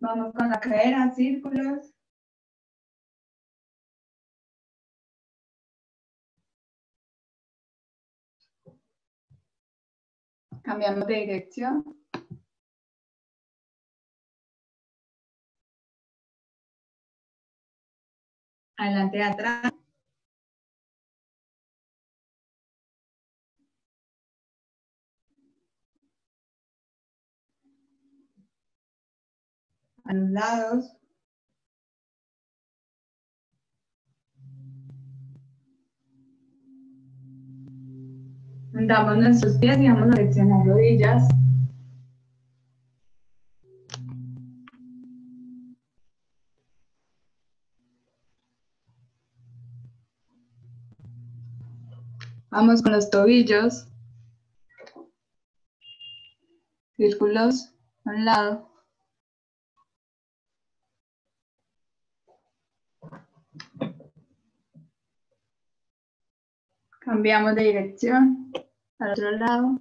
Vamos con la cadera, círculos. Cambiamos de dirección. Adelante, atrás. A los lados. Damos nuestros pies y vamos a flexionar rodillas. Vamos con los tobillos. Círculos a un lado. Cambiamos de dirección al otro lado.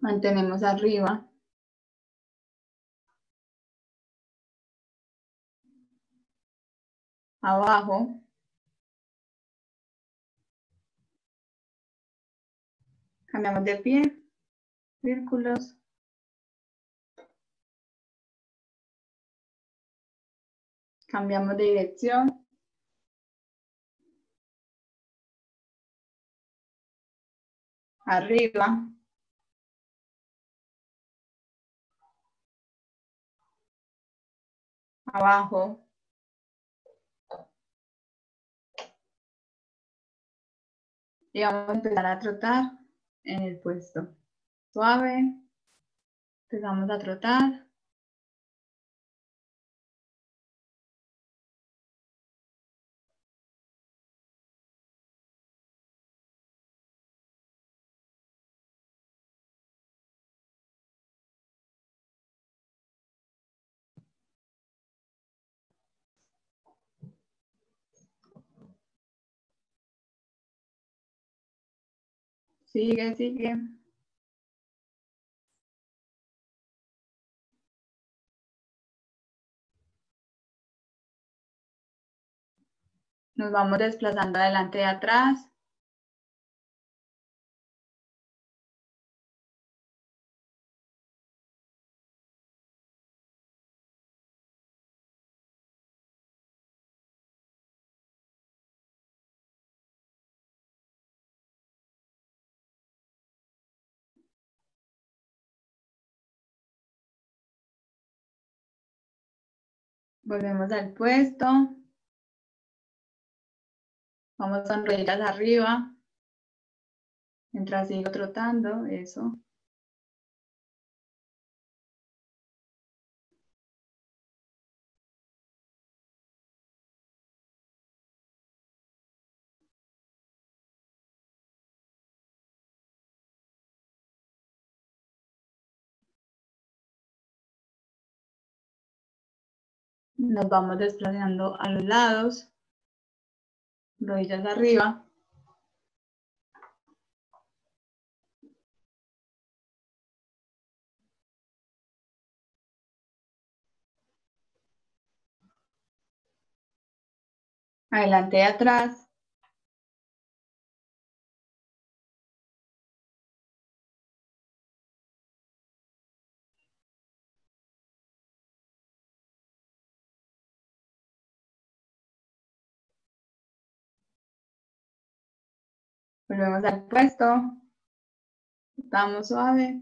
Mantenemos arriba. Abajo. Cambiamos de pie. Círculos. Cambiamos de dirección. Arriba. Abajo. Y vamos a empezar a trotar en el puesto. Suave. Empezamos a trotar. Sigue, sigue. Nos vamos desplazando adelante y atrás. Volvemos al puesto. Vamos con rodillas arriba. Mientras sigo trotando, eso. Nos vamos desplazando a los lados. Rodillas arriba. Adelante y atrás. Volvemos al puesto. Estamos suave.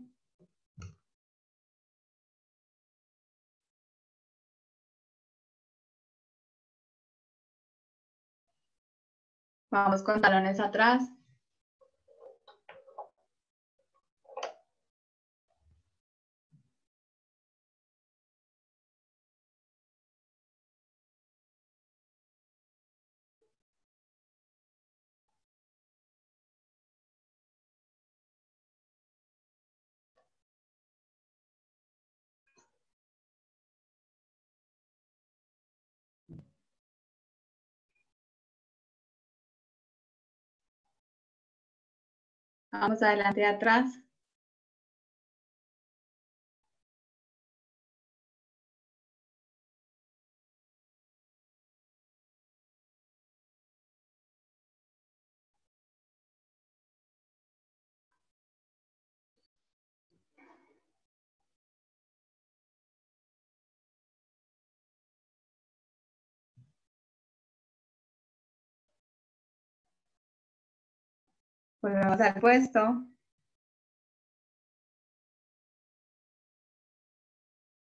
Vamos con talones atrás. Vamos adelante y atrás. Volvemos al puesto.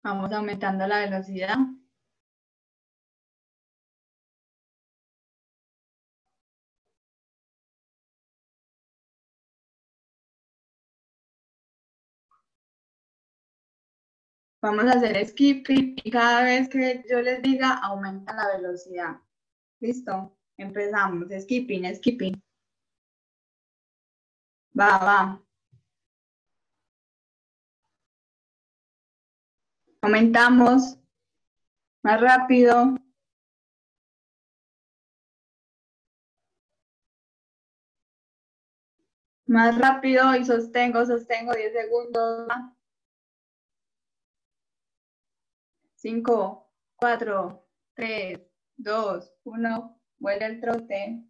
Vamos aumentando la velocidad. Vamos a hacer skipping y cada vez que yo les diga, aumenta la velocidad. ¿Listo? Empezamos. Skipping, skipping. Va, va. Aumentamos. Más rápido. Más rápido y sostengo, sostengo 10 segundos. 5, 4, 3, 2, 1. Vuelve el trote.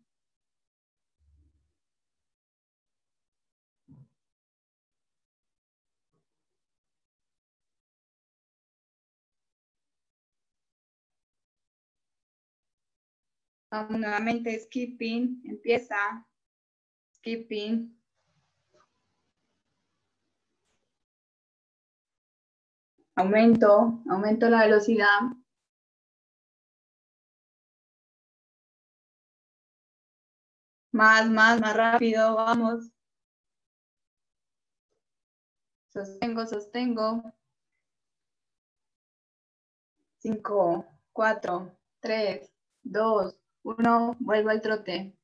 Vamos nuevamente skipping. Empieza. Skipping. Aumento, aumento la velocidad. Más, más, más rápido, vamos. Sostengo, sostengo. Cinco, cuatro, tres, dos, uno. Vuelvo al trote.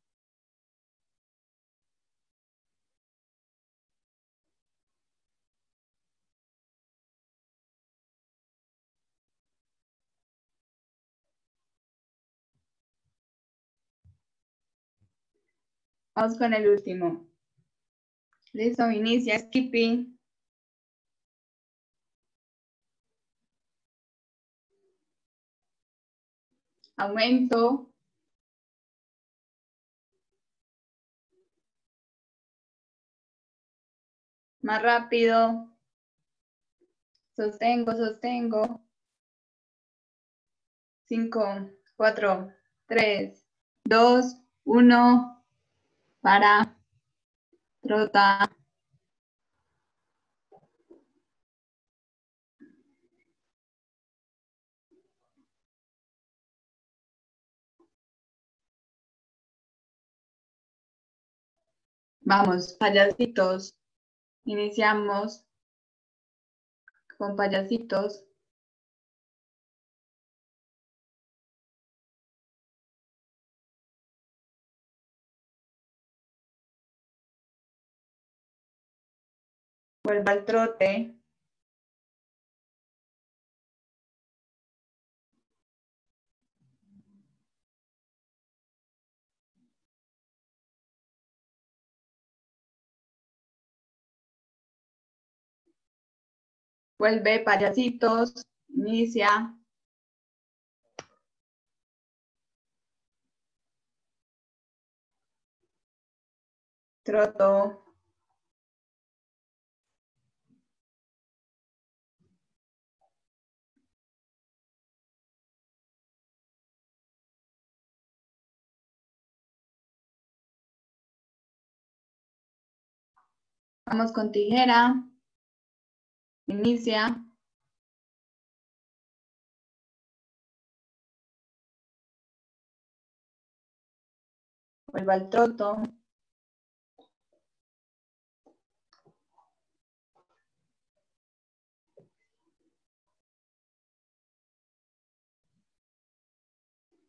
Vamos con el último. Listo, inicia skipping. Aumento. Más rápido. Sostengo, sostengo. Cinco, cuatro, tres, dos, uno para, trota. Vamos, payasitos. Iniciamos con payasitos. Vuelva al trote. Vuelve, payasitos. Inicia. Troto. Vamos con tijera. Inicia. Vuelva al troto.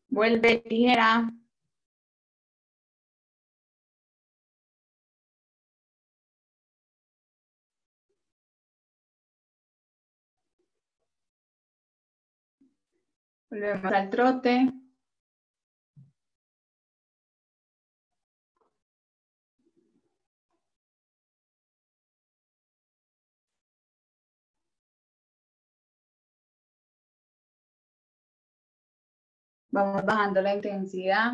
Vuelve tijera. Volvemos al trote. Vamos bajando la intensidad.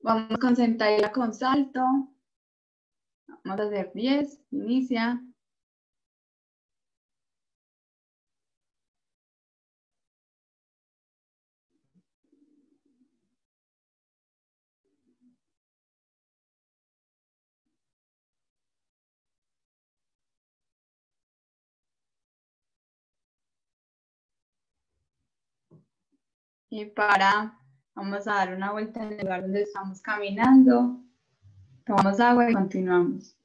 Vamos con sentadilla con salto. Vamos a hacer 10. Inicia. Y para, vamos a dar una vuelta en el lugar donde estamos caminando. Tomamos agua y continuamos.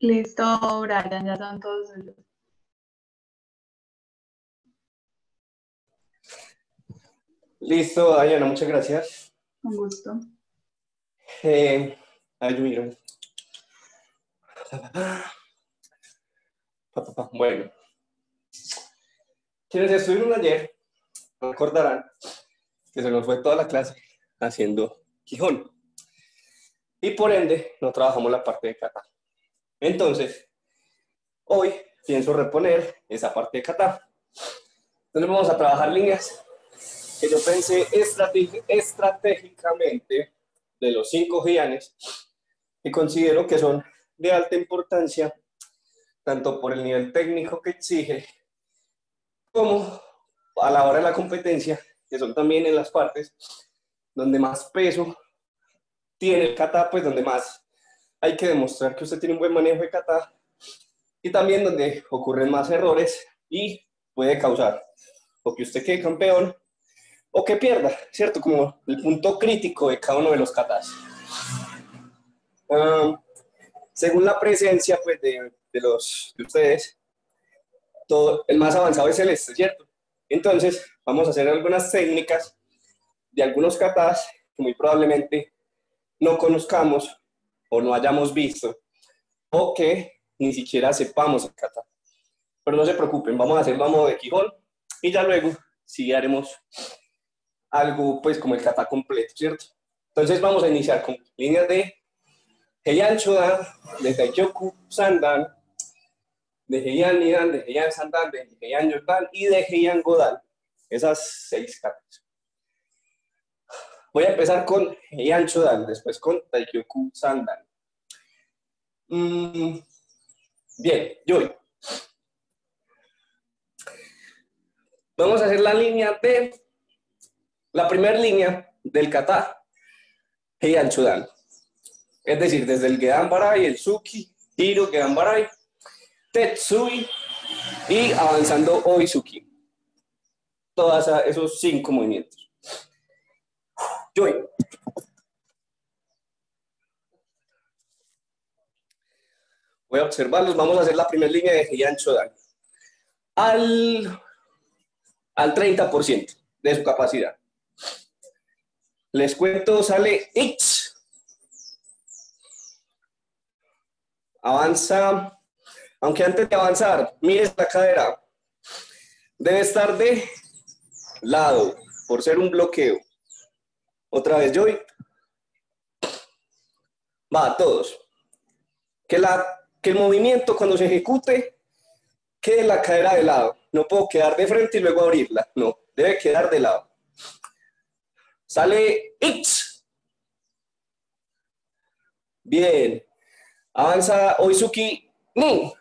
Listo, Brian, ya son todos suyos. Listo, Diana, muchas gracias. Con gusto. Eh, ay, yo miro. Bueno, quienes estuvieron ayer recordarán que se nos fue toda la clase haciendo Quijón. Y por ende, no trabajamos la parte de kata. Entonces, hoy pienso reponer esa parte de kata. Entonces vamos a trabajar líneas que yo pensé estratégicamente de los cinco gianes y considero que son de alta importancia tanto por el nivel técnico que exige como a la hora de la competencia, que son también en las partes donde más peso tiene el kata, pues donde más hay que demostrar que usted tiene un buen manejo de kata y también donde ocurren más errores y puede causar o que usted quede campeón o que pierda, ¿cierto? Como el punto crítico de cada uno de los katas. Ah, según la presencia pues, de, de, los, de ustedes, todo, el más avanzado es el este, ¿cierto? Entonces, vamos a hacer algunas técnicas de algunos katas que muy probablemente no conozcamos o no hayamos visto, o que ni siquiera sepamos el kata. Pero no se preocupen, vamos a hacerlo a modo de Quijón y ya luego sí haremos algo pues como el kata completo, ¿cierto? Entonces vamos a iniciar con líneas de Heian Chodan, de Taikyoku Sandan, de Heian Nidan, de Heian Sandan, de Heian Yodan y de Heian Godan. Esas seis katas. Voy a empezar con Heian Chodan, después con Taikyoku Sandan. Mm, bien, yo. Vamos a hacer la línea de la primera línea del kata Heian Chodan. Es decir, desde el Gedan Barai, el Suki, Hiro, Gedan Barai, Tetsui y avanzando Oizuki. Todos esos cinco movimientos. Joy. Voy a observarlos. Vamos a hacer la primera línea de Heian Chodan. Al, al 30% de su capacidad. Les cuento, sale X. Avanza. Aunque antes de avanzar, mire la cadera. Debe estar de lado, por ser un bloqueo. Otra vez, Joy. Va, todos. Que, la, que el movimiento cuando se ejecute quede la cadera de lado. No puedo quedar de frente y luego abrirla. No, debe quedar de lado. Sale X. Bien. Avanza Oizuki Nin.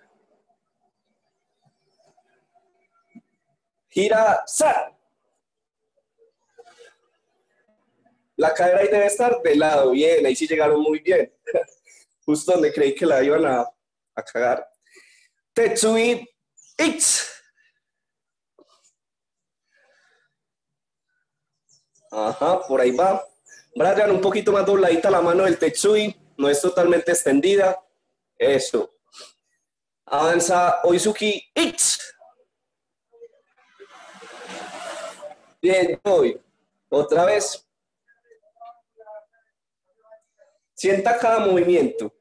Gira Sa. La cadera ahí debe estar de lado, bien, ahí sí llegaron muy bien. Justo donde creí que la iban a, a cagar. Tetsui X. Ajá, por ahí va. Brian, un poquito más dobladita la mano del Tetsui, no es totalmente extendida. Eso. Avanza Oizuki X. Bien, voy. Otra vez. Sienta cada movimiento.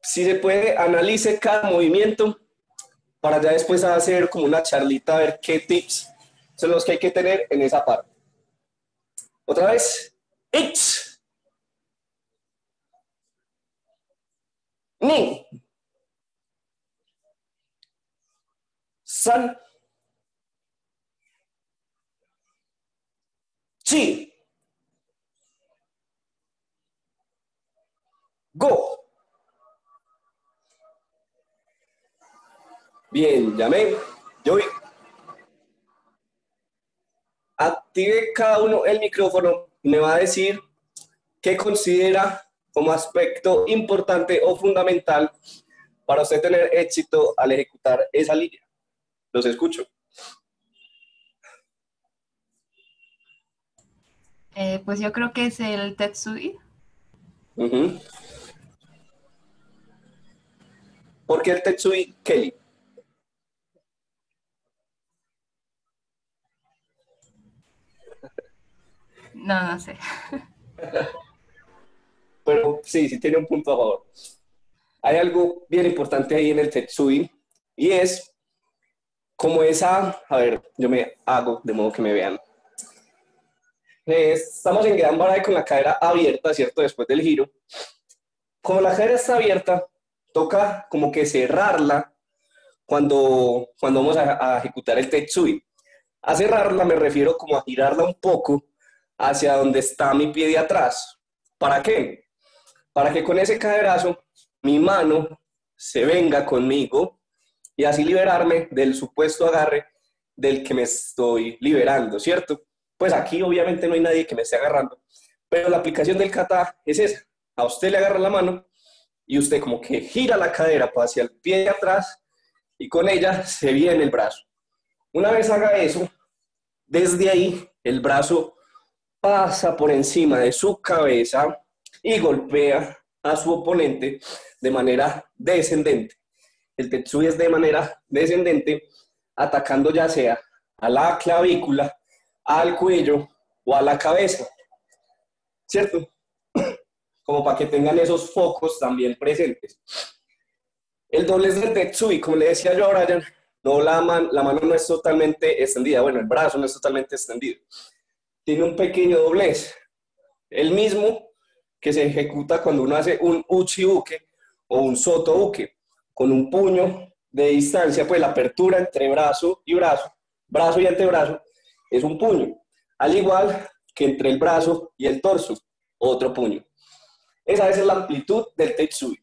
Si se puede, analice cada movimiento para ya después hacer como una charlita a ver qué tips son los que hay que tener en esa parte. Otra vez. X. Ni. San. Chi. Go. Bien, llamé. Yo active cada uno el micrófono y me va a decir qué considera como aspecto importante o fundamental para usted tener éxito al ejecutar esa línea. Los escucho. Eh, pues yo creo que es el Tetsui. ¿Por qué el Tetsui, Kelly? No, no sé. Pero sí, sí tiene un punto a favor. Hay algo bien importante ahí en el Tetsui y es como esa, a ver, yo me hago de modo que me vean. Estamos en Gran con la cadera abierta, ¿cierto? Después del giro. Como la cadera está abierta, toca como que cerrarla cuando, cuando vamos a, ejecutar el Tetsui. A cerrarla me refiero como a girarla un poco hacia donde está mi pie de atrás. ¿Para qué? Para que con ese caderazo mi mano se venga conmigo y así liberarme del supuesto agarre del que me estoy liberando, ¿cierto? Pues aquí obviamente no hay nadie que me esté agarrando, pero la aplicación del kata es esa. A usted le agarra la mano y usted como que gira la cadera hacia el pie de atrás y con ella se viene el brazo. Una vez haga eso, desde ahí el brazo pasa por encima de su cabeza y golpea a su oponente de manera descendente. El Tetsui es de manera descendente, atacando ya sea a la clavícula, al cuello o a la cabeza. ¿Cierto? Como para que tengan esos focos también presentes. El doblez del Tetsui, como le decía yo a Brian, no, la, la mano no es totalmente extendida, bueno, el brazo no es totalmente extendido tiene un pequeño doblez, el mismo que se ejecuta cuando uno hace un uchi-uke o un soto-uke, con un puño de distancia, pues la apertura entre brazo y brazo, brazo y antebrazo, es un puño, al igual que entre el brazo y el torso, otro puño. Esa es la amplitud del Tetsui.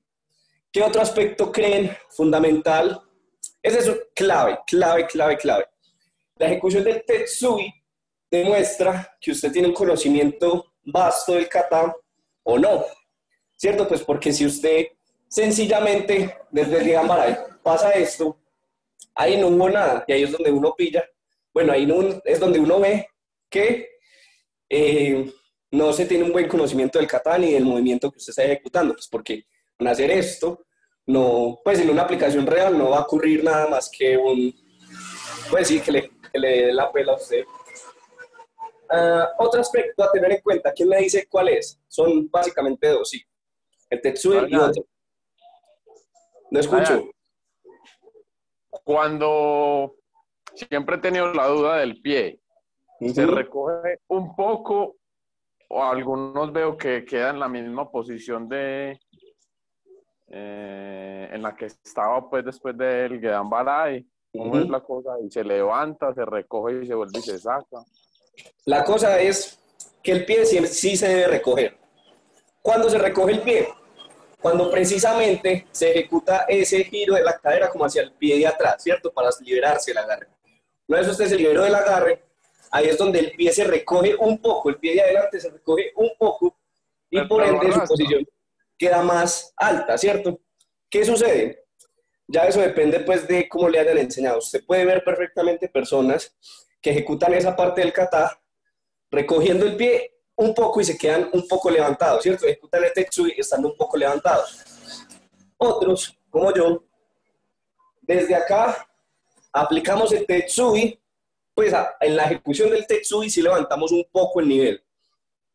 ¿Qué otro aspecto creen fundamental? Es eso clave, clave, clave, clave. La ejecución del Tetsui demuestra que usted tiene un conocimiento vasto del kata o no, ¿cierto? Pues porque si usted sencillamente desde el Gigamaray pasa esto, ahí no hubo nada, y ahí es donde uno pilla, bueno, ahí no, es donde uno ve que eh, no se tiene un buen conocimiento del kata ni del movimiento que usted está ejecutando, pues porque al hacer esto, no, pues en una aplicación real no va a ocurrir nada más que un, pues sí, que le, que le dé la pela a usted Ah, otro aspecto a tener en cuenta, ¿quién me dice cuál es? Son básicamente dos, sí. El Tetsui y otro. No escucho. Cuando siempre he tenido la duda del pie, se recoge un poco o algunos veo que queda en la misma posición de eh, en la que estaba pues después del Gedan Baray. ¿Cómo es la cosa? Y se levanta, se recoge y se vuelve y se saca. La cosa es que el pie sí, se debe recoger. ¿Cuándo se recoge el pie? Cuando precisamente se ejecuta ese giro de la cadera como hacia el pie de atrás, ¿cierto? Para liberarse el agarre. Una vez usted se liberó del agarre, ahí es donde el pie se recoge un poco, el pie de adelante se recoge un poco y por ende su posición queda más alta, ¿cierto? ¿Qué sucede? Ya eso depende pues de cómo le hayan enseñado. Usted puede ver perfectamente personas que ejecutan esa parte del kata recogiendo el pie un poco y se quedan un poco levantados, ¿cierto? Ejecutan el tetsui estando un poco levantados. Otros, como yo, desde acá aplicamos el tetsui, pues en la ejecución del tetsui sí levantamos un poco el nivel,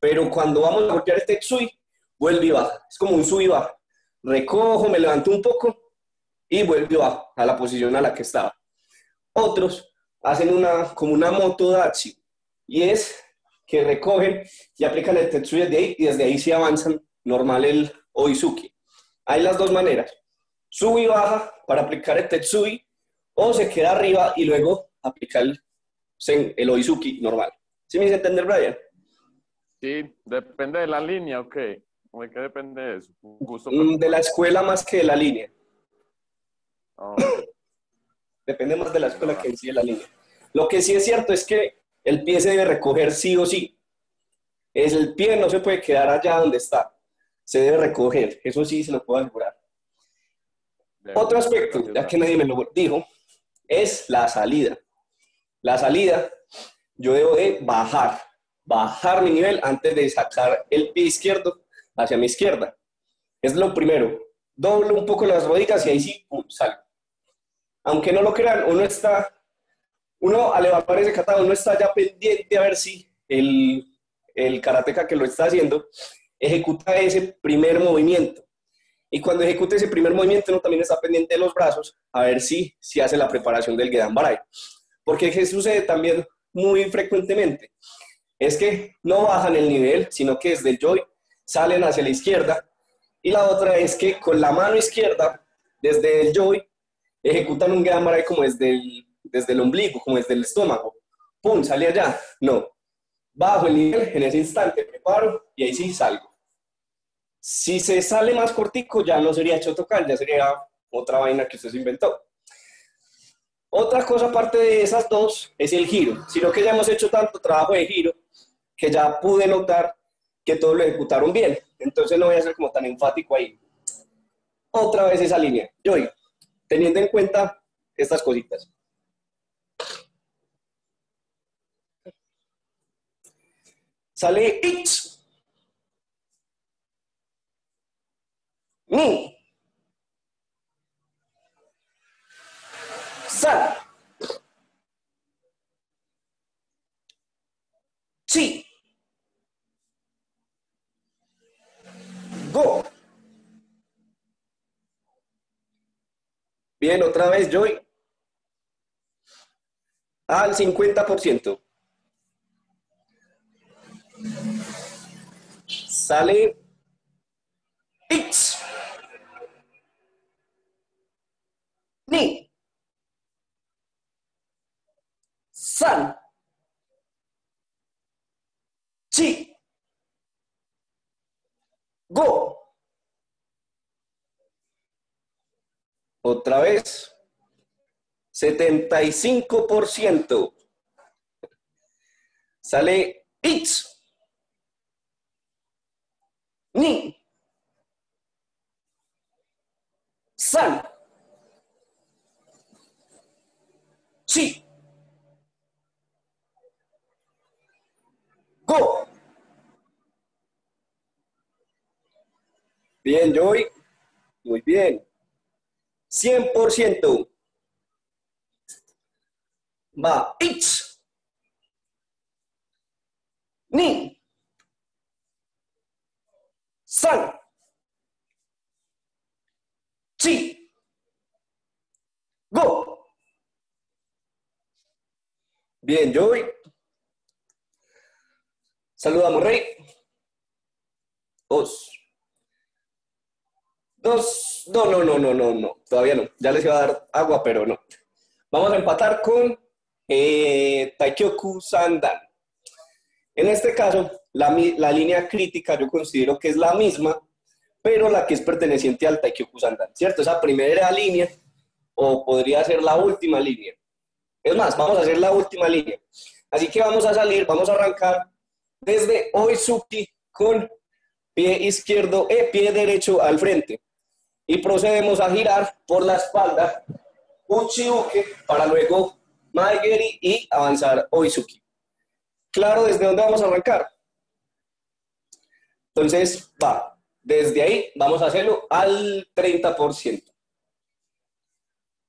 pero cuando vamos a golpear el tetsui, vuelve y baja. Es como un sub y baja. Recojo, me levanto un poco y vuelve y baja a la posición a la que estaba. Otros hacen una, como una moto dachi, y es que recogen y aplican el Tetsui desde ahí, y desde ahí se avanzan normal el Oizuki. Hay las dos maneras. Sube y baja para aplicar el Tetsui o se queda arriba y luego aplica el, el Oizuki normal. ¿Sí me dice entender, Brian? Sí, depende de la línea, ok. ¿De qué depende de eso? Gusto Mm, De la escuela más que de la línea. Ah, Depende más de la escuela que en sí de la línea. Lo que sí es cierto es que el pie se debe recoger sí o sí. Es el pie no se puede quedar allá donde está. Se debe recoger. Eso sí se lo puedo asegurar. Otro aspecto, ya que nadie me lo dijo, es la salida. La salida, yo debo de bajar, bajar mi nivel antes de sacar el pie izquierdo hacia mi izquierda. Es lo primero. Doblo un poco las rodillas y ahí sí, pum, salgo. Aunque no lo crean, uno está, uno al evaluar ese kata, uno está ya pendiente a ver si el, el karateka que lo está haciendo ejecuta ese primer movimiento. Y cuando ejecute ese primer movimiento, uno también está pendiente de los brazos a ver si, si hace la preparación del Gedan Barai. Porque ¿qué sucede también muy frecuentemente? Es que no bajan el nivel, sino que desde el joy salen hacia la izquierda. Y la otra es que con la mano izquierda, desde el joy, ejecutan un Barai como desde el, desde el ombligo, como desde el estómago. ¡Pum! Sale allá. No. Bajo el nivel, en ese instante preparo y ahí sí salgo. Si se sale más cortico, ya no sería Chotokan, ya sería otra vaina que usted se inventó. Otra cosa aparte de esas dos es el giro, sino que ya hemos hecho tanto trabajo de giro que ya pude notar que todos lo ejecutaron bien. Entonces no voy a ser como tan enfático ahí. Otra vez esa línea. Yo, teniendo en cuenta estas cositas. Sale X. Ni. Chi. Go. Bien, otra vez, Joy. Al 50%. Sale X. Ni. San. Chi. Go. Otra vez. 75%. Sale X. Ni. San. Chi. Go. Bien, Joy. Muy bien. 100%. Va. X. Ni. San. Chi. Go. Bien, Joy. Saludamos, Rey. Dos. Dos. No, no, no, no, no, no. Todavía no. Ya les iba a dar agua, pero no. Vamos a empatar con eh, Taikyoku Sandan. En este caso, la, la línea crítica yo considero que es la misma, pero la que es perteneciente al Taikyoku Sandan, ¿cierto? Esa primera línea, o podría ser la última línea. Es más, vamos a hacer la última línea. Así que vamos a salir, vamos a arrancar desde Oizuki con pie izquierdo, eh, pie derecho al frente. Y procedemos a girar por la espalda Uchiuke para luego Maigeri y avanzar Oizuki. Claro, ¿desde dónde vamos a arrancar? Entonces, va, desde ahí vamos a hacerlo al 30%.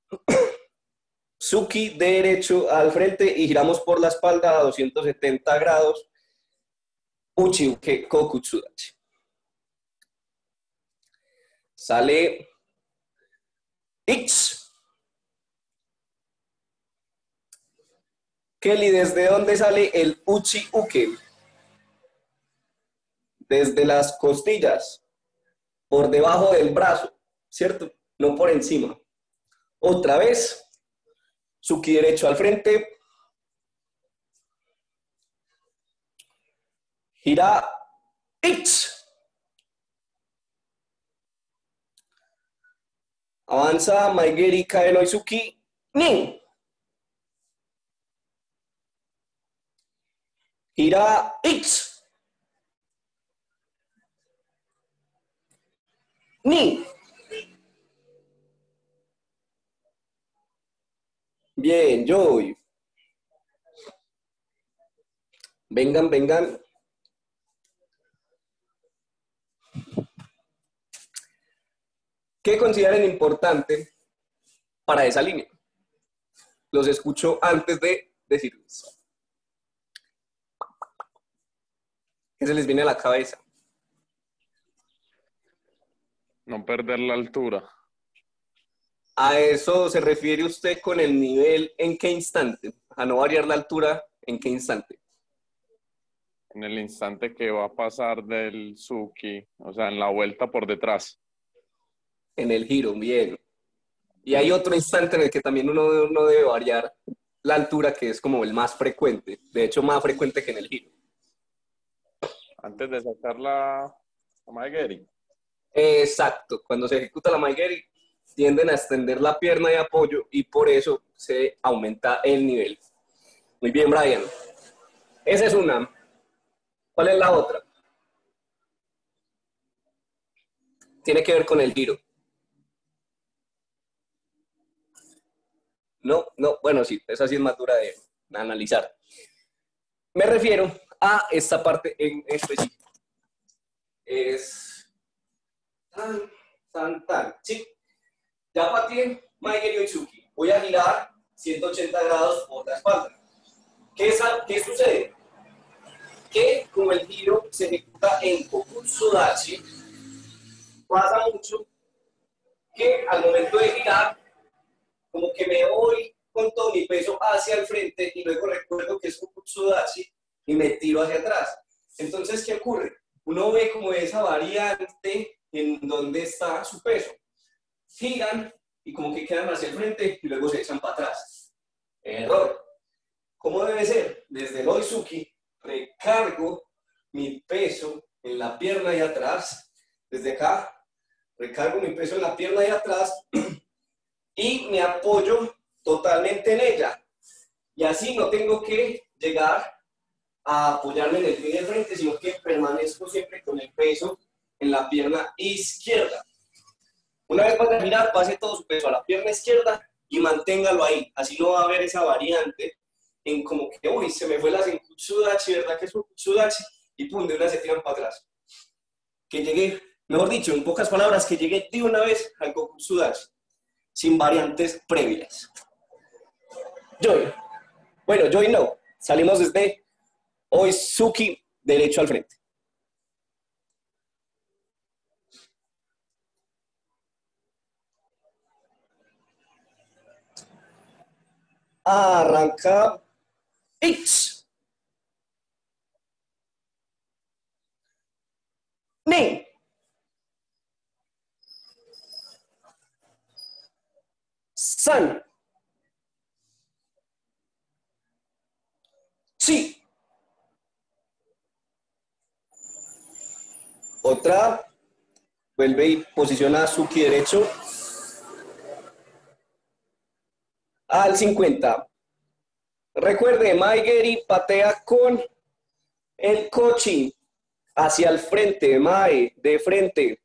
Suki derecho al frente y giramos por la espalda a 270 grados. Uchiuke Kokutsudachi. Sale X. Kelly, ¿desde dónde sale el Uchi Uke? Desde las costillas. por debajo del brazo, ¿cierto? No por encima. Otra vez, Suki derecho al frente. Gira. X. Avanza Maigeri Kae no Izuki. Nin. Gira X. Ni. Bien, Joy. Vengan, vengan. ¿Qué consideren importante para esa línea? Los escucho antes de decirles. ¿Qué se les viene a la cabeza? No perder la altura. ¿A eso se refiere usted con el nivel en qué instante? A no variar la altura en qué instante. En el instante que va a pasar del Suki, o sea, en la vuelta por detrás. En el giro, bien. Y hay otro instante en el que también uno no debe variar la altura, que es como el más frecuente. De hecho, más frecuente que en el giro. Antes de sacar la, la. Exacto. Cuando se ejecuta la Maegeri, tienden a extender la pierna de apoyo y por eso se aumenta el nivel. Muy bien, Brian. Esa es una. ¿Cuál es la otra? Tiene que ver con el giro. No, no, bueno, sí, esa sí es más dura de analizar. Me refiero a esta parte en específico. Es tan, tan, tan. Sí, ya pateé Maiger Yoitsuki. Voy a girar 180 grados por la espalda. ¿Qué, ¿Qué sucede? Que como el giro se ejecuta en Kokutsudachi, pasa mucho que al momento de girar como que me voy con todo mi peso hacia el frente y luego recuerdo que es un Kutsudachi y me tiro hacia atrás. Entonces, ¿qué ocurre? Uno ve como esa variante en donde está su peso. Giran y como que quedan hacia el frente y luego se echan para atrás. Error. ¿Cómo debe ser? Desde el Oizuki recargo mi peso en la pierna de atrás. Desde acá, recargo mi peso en la pierna de atrás y me apoyo totalmente en ella. Y así no tengo que llegar a apoyarme en el pie de frente, sino que permanezco siempre con el peso en la pierna izquierda. Una vez para girar, pase todo su peso a la pierna izquierda y manténgalo ahí. Así no va a haber esa variante en como que, uy, se me fue la Senkutsudachi, ¿verdad que es un Kutsudachi? Y pum, de una se tiran para atrás. Que llegué, mejor dicho, en pocas palabras, que llegué de una vez al Kokutsudachi sin variantes previas. Joy. Bueno, Joy no. Salimos desde Oizuki, derecho al frente. Arranca. Ni. San. Sí. Otra. Vuelve y posiciona a Suki derecho. Al 50. Recuerde, Maigeri patea con el coche hacia el frente, Mae, de frente,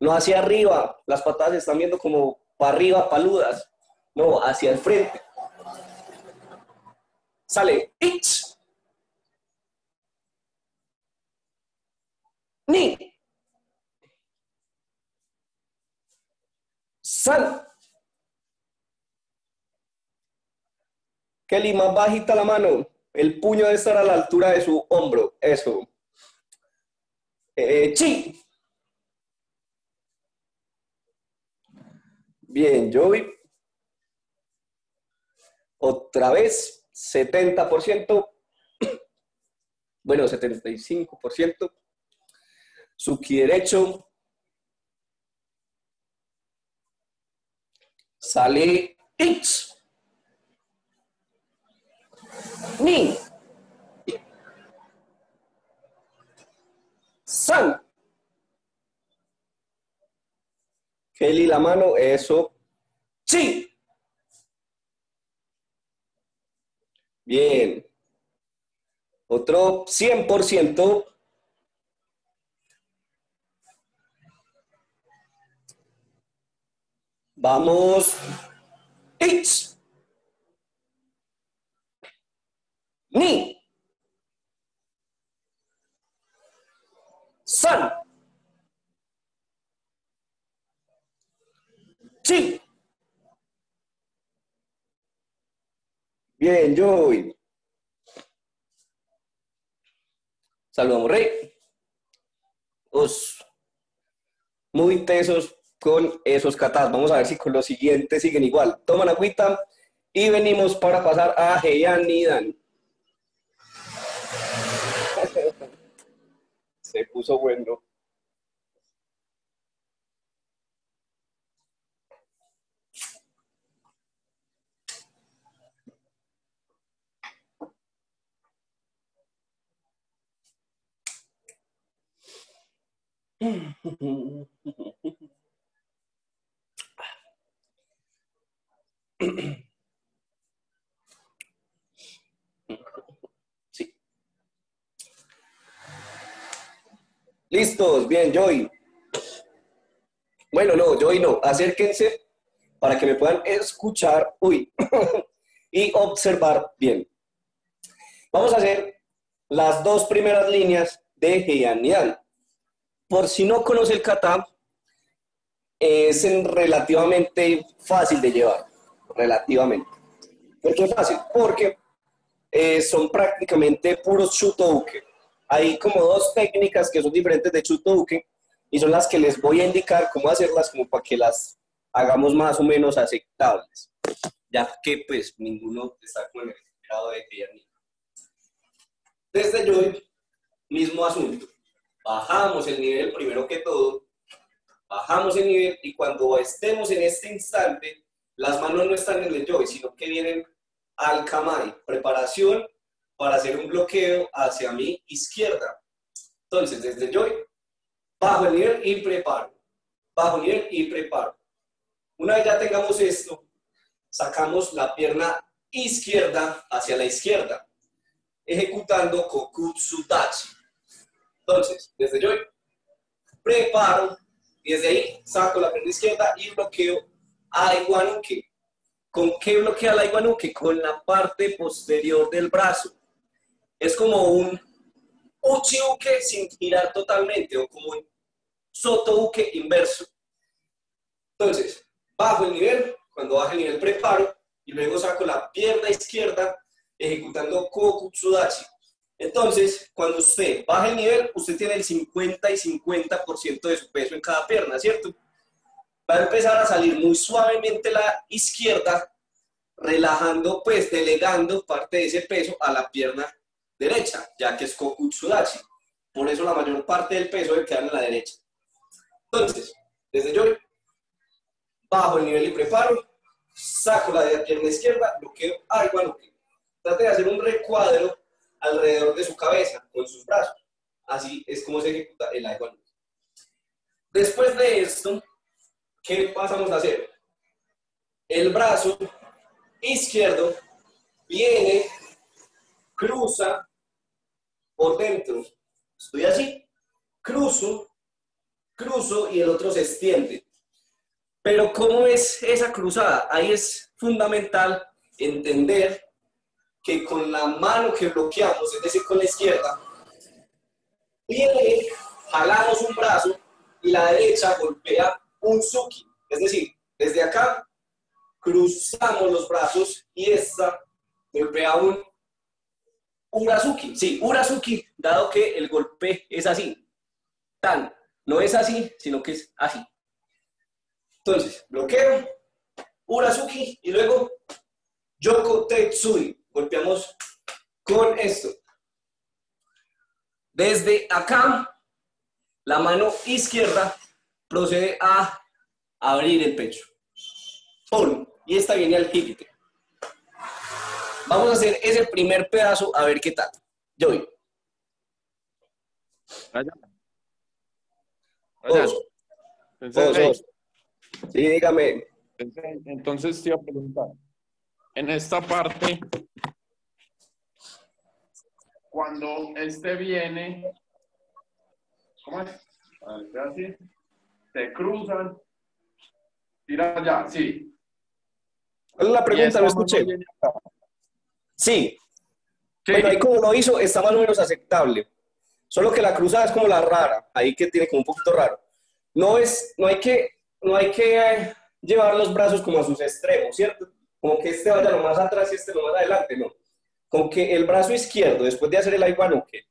no hacia arriba. Las patadas están viendo como para arriba, paludas. No, hacia el frente. Sale. Itch. Ni. Sal. Kelly, más bajita la mano. El puño debe estar a la altura de su hombro. Eso. Eh, chi. Bien, Joey. Otra vez, 70%, bueno, 75%, suki derecho, sale ich, ni, san. Kelly la mano, eso, sí. Bien. Otro 100%. Vamos. It's. Ni. San. Bien, Joy. Saludamos, Rey. Os muy tesos con esos catas. Vamos a ver si con los siguientes siguen igual. Toman agüita y venimos para pasar a Heian Dan. Se puso bueno. Listos, bien, Joy. Bueno, no, Joy no. Acérquense para que me puedan escuchar, uy, y observar bien. Vamos a hacer las dos primeras líneas de Heian Por si no conoce el kata, es relativamente fácil de llevar relativamente. ¿Por qué fácil? Porque eh, son prácticamente puros chutouke. Hay como dos técnicas que son diferentes de chutouke y son las que les voy a indicar cómo hacerlas como para que las hagamos más o menos aceptables. Ya que pues ninguno está con el grado de que Desde yo, mismo asunto. Bajamos el nivel primero que todo, bajamos el nivel y cuando estemos en este instante las manos no están en el yoy, sino que vienen al kamai, preparación para hacer un bloqueo hacia mi izquierda. Entonces, desde yoy, bajo el nivel y preparo. Bajo el nivel y preparo. Una vez ya tengamos esto, sacamos la pierna izquierda hacia la izquierda, ejecutando Kokutsu Dachi. Entonces, desde yo preparo y desde ahí saco la pierna izquierda y bloqueo Aiguanuque. ¿Con qué bloquea la Aiguanuque? Con la parte posterior del brazo. Es como un uchiuke sin girar totalmente o como un sotouke inverso. Entonces, bajo el nivel, cuando baja el nivel preparo y luego saco la pierna izquierda ejecutando Kokutsudachi. Entonces, cuando usted baja el nivel, usted tiene el 50 y 50% de su peso en cada pierna, ¿cierto? va a empezar a salir muy suavemente la izquierda, relajando, pues delegando parte de ese peso a la pierna derecha, ya que es Kokutsudachi. Por eso la mayor parte del peso debe quedar en la derecha. Entonces, desde yo bajo el nivel y preparo, saco la pierna izquierda, bloqueo algo Trate de hacer un recuadro alrededor de su cabeza con sus brazos. Así es como se ejecuta el algo Después de esto, ¿qué pasamos a hacer? El brazo izquierdo viene, cruza por dentro. Estoy así, cruzo, cruzo y el otro se extiende. Pero ¿cómo es esa cruzada? Ahí es fundamental entender que con la mano que bloqueamos, es decir, con la izquierda, jalamos un brazo y la derecha golpea un suki, es decir, desde acá cruzamos los brazos y esta golpea un urazuki, sí, urazuki, dado que el golpe es así, tan, no es así, sino que es así. Entonces, bloqueo, urazuki y luego yoko tetsui, golpeamos con esto. Desde acá, la mano izquierda procede a abrir el pecho. ¡Pum! Y esta viene al límite. Vamos a hacer ese primer pedazo a ver qué tal. Yo voy. Allá. Dos. Sí, dígame. Entonces te iba a preguntar. En esta parte, cuando este viene, ¿cómo es? A ver, así. Te cruzan. Tira allá, sí. ¿Cuál es la pregunta? mano escuché. Sí. Sí. Bueno, ahí como lo hizo, está más o menos aceptable. Solo que la cruzada es como la rara, ahí que tiene como un poquito raro. No es, no hay que, no hay que eh, llevar los brazos como a sus extremos, ¿cierto? Como que este vaya lo más atrás y este lo más adelante, no. Con que el brazo izquierdo, después de hacer el aiwanuke,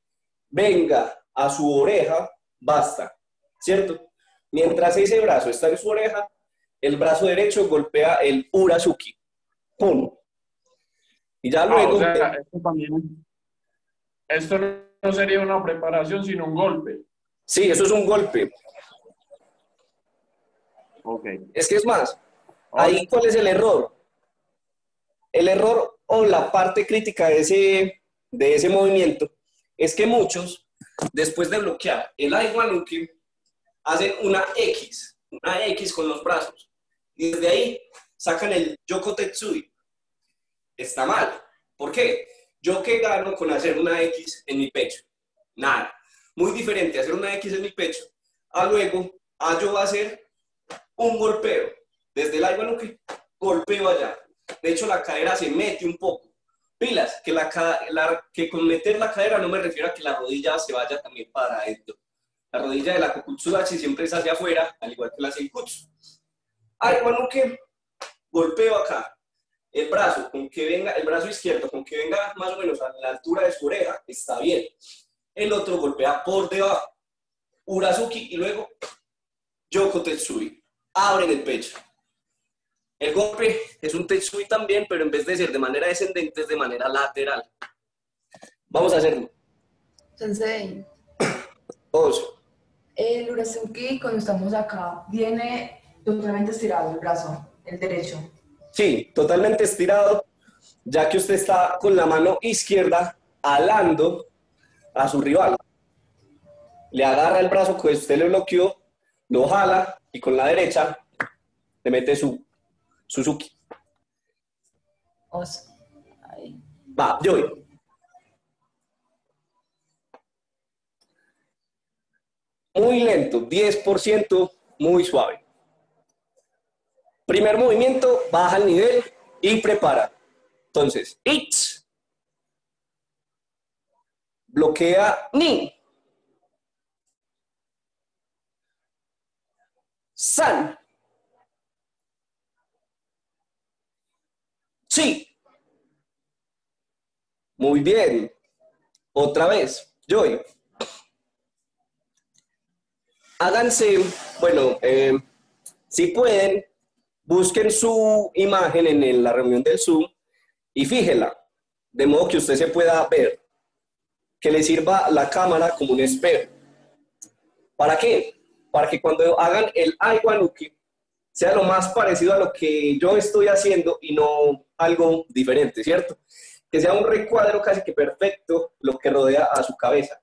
venga a su oreja, basta, ¿cierto? Mientras ese brazo está en su oreja, el brazo derecho golpea el urazuki. ¡Pum! Y ya Ah, luego... o sea, esto también. Esto no sería una preparación, sino un golpe. Sí, eso es un golpe. Ok. Es que es más, ahí cuál es el error. El error o la parte crítica de ese, de ese movimiento es que muchos, después de bloquear el Aiwanuki, hacen una X, una X con los brazos. Y desde ahí sacan el Yoko Tetsui. Está mal. ¿Por qué? Yo que gano con hacer una X en mi pecho. Nada. Muy diferente hacer una X en mi pecho a luego a yo hacer un golpeo. Desde el Aiwanuki, golpeo allá. De hecho, la cadera se mete un poco. Pilas, que, la, la- que con meter la cadera no me refiero a que la rodilla se vaya también para adentro. La rodilla de la Kokutsudachi siempre es hacia afuera, al igual que la Senkutsu. Aiwanuki, golpeo acá. El brazo, con que venga, el brazo izquierdo, con que venga más o menos a la altura de su oreja, está bien. El otro golpea por debajo. Urazuki y luego Yoko Tetsui. Abren el pecho. El golpe es un Tetsui también, pero en vez de ser de manera descendente, es de manera lateral. Vamos a hacerlo. Sensei, Dos. el Urazuki cuando estamos acá viene totalmente estirado el brazo, el derecho. Sí, totalmente estirado, ya que usted está con la mano izquierda alando a su rival. Le agarra el brazo que usted le bloqueó, lo jala y con la derecha le mete su Suzuki. Os. Ahí. Va, yo voy. Muy lento, 10%, muy suave. Primer movimiento, baja el nivel y prepara. Entonces, it's. Bloquea ni. San. Sí. Muy bien. Otra vez. Joy. Háganse, bueno, eh, si pueden, busquen su imagen en la reunión del Zoom y fíjela, de modo que usted se pueda ver, que le sirva la cámara como un espejo. ¿Para qué? Para que cuando hagan el Aiwanuki sea lo más parecido a lo que yo estoy haciendo y no algo diferente, ¿cierto? Que sea un recuadro casi que perfecto lo que rodea a su cabeza,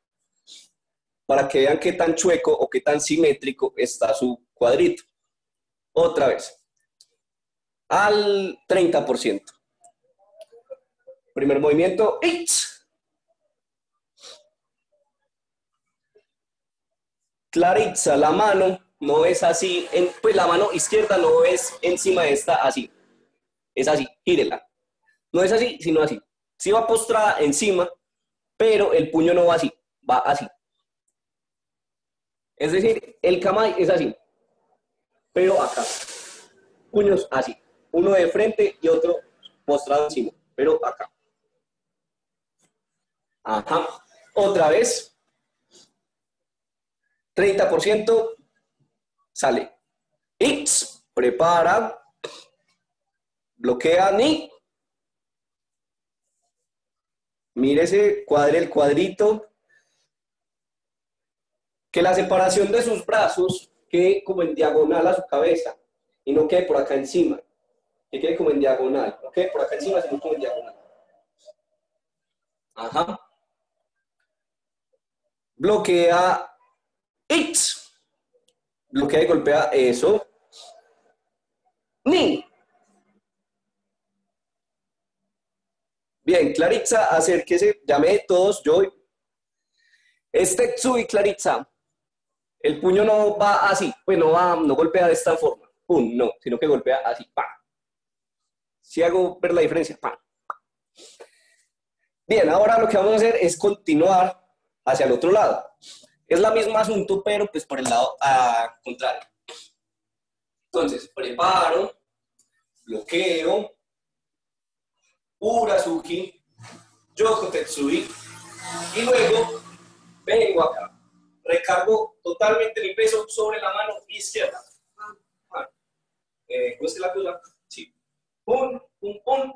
para que vean qué tan chueco o qué tan simétrico está su cuadrito. Otra vez, al 30%. Primer movimiento, ¡ich! Claritza, la mano no es así, pues la mano izquierda no es encima de esta así, es así, gírela. No es así, sino así. Sí va postrada encima, pero el puño no va así, va así. Es decir, el kamai es así, pero acá. Puños así, uno de frente y otro postrado encima, pero acá. Ajá. Otra vez. 30% sale. X, prepara, bloquea ni. Mire ese cuadre, el cuadrito. Que la separación de sus brazos quede como en diagonal a su cabeza y no quede por acá encima. que quede como en diagonal, ¿ok? Por acá encima, sino como en diagonal. Ajá. Bloquea X. Bloquea y golpea eso. Ni. Bien, Claritza, acérquese, llame todos, yo. Este y Claritza. El puño no va así, pues no va, no golpea de esta forma. Pum, no, sino que golpea así. Si hago ver la diferencia, pa. Bien, ahora lo que vamos a hacer es continuar hacia el otro lado. Es la misma asunto, pero pues por el lado ah, contrario. Entonces, preparo, bloqueo, Urazuki, Yoko Tetsui, y luego vengo acá. Recargo totalmente mi peso sobre la mano izquierda. Eh, ¿Cómo es la cosa? Sí. Pum, pum, pum.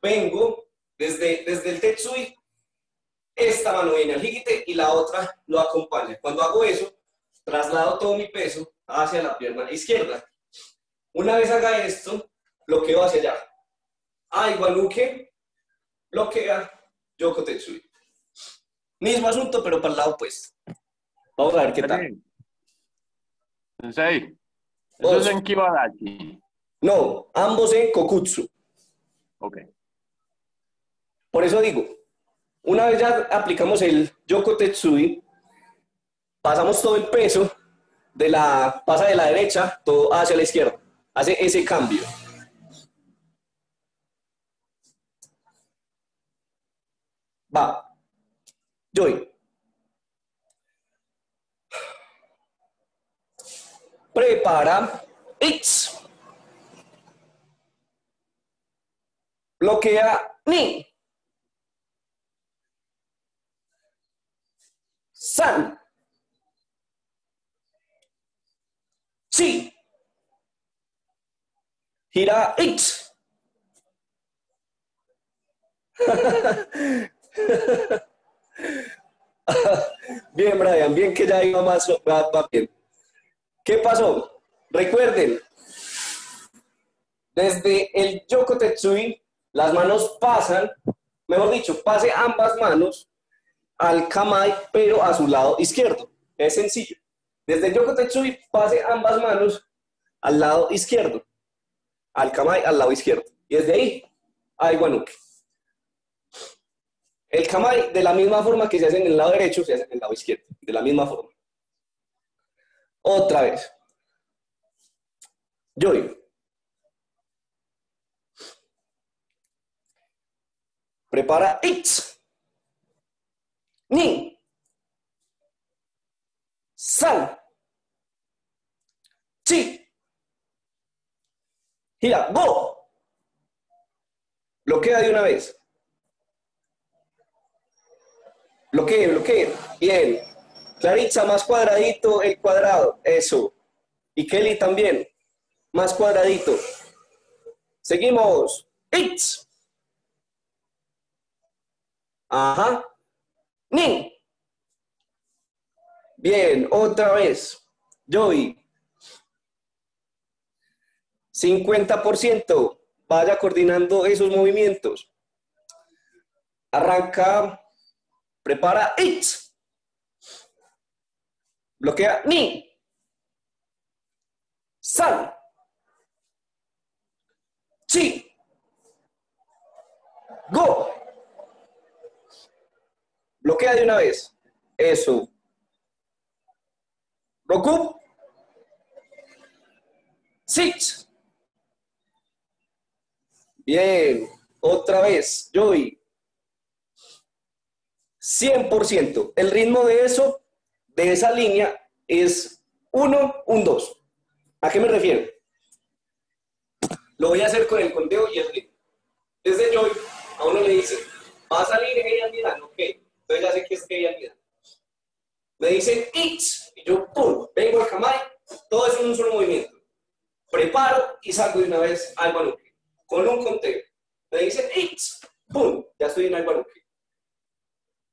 Vengo desde, desde el Tetsui esta mano viene al higite y la otra lo acompaña. Cuando hago eso, traslado todo mi peso hacia la pierna izquierda. Una vez haga esto, bloqueo hacia allá. Ah, Igualuke, bloquea Yoko Tetsui. Mismo asunto, pero para el lado opuesto. Vamos a ver qué tal. Sensei, eso es en Kibadachi. No, ambos en Kokutsu. Ok. Por eso digo, una vez ya aplicamos el Yoko Tetsui, pasamos todo el peso de la, pasa de la derecha todo hacia la izquierda. Hace ese cambio. Va. Joy. Prepara. X. Bloquea. Ni. San. Sí. Gira X. bien, Brian, bien que ya iba más, va, bien. ¿Qué pasó? Recuerden, desde el Yoko Tetsui, las manos pasan, mejor dicho, pase ambas manos al Kamai, pero a su lado izquierdo. Es sencillo. Desde el Yoko Tetsui, pase ambas manos al lado izquierdo. Al Kamai, al lado izquierdo. Y desde ahí, a Iwanuke. El Kamai, de la misma forma que se hace en el lado derecho, se hace en el lado izquierdo. De la misma forma. Otra vez. Yoyo. Prepara X ni, san, chi, gira, go. Bloquea de una vez. Bloquee, bloquee. Bien. Claritza, más cuadradito el cuadrado. Eso. Y Kelly también. Más cuadradito. Seguimos. It's. Ajá. Ni. Bien, otra vez. Joy. 50%. Vaya coordinando esos movimientos. Arranca. Prepara it. Bloquea ni. Sal. Chi. Go. Bloquea de una vez. Eso. Roku. Six. Bien. Otra vez. Joy. 100%. El ritmo de eso, de esa línea, es 1, 1, 2. ¿A qué me refiero? Lo voy a hacer con el conteo y el ritmo. Desde Joy, a uno le dice, va a salir ella mirando, ok entonces ya sé que es que Me dicen X, y yo, pum, vengo al Kamai, todo es un solo movimiento. Preparo y salgo de una vez al baluque, con un conteo. Me dicen X, pum, ya estoy en el baluque.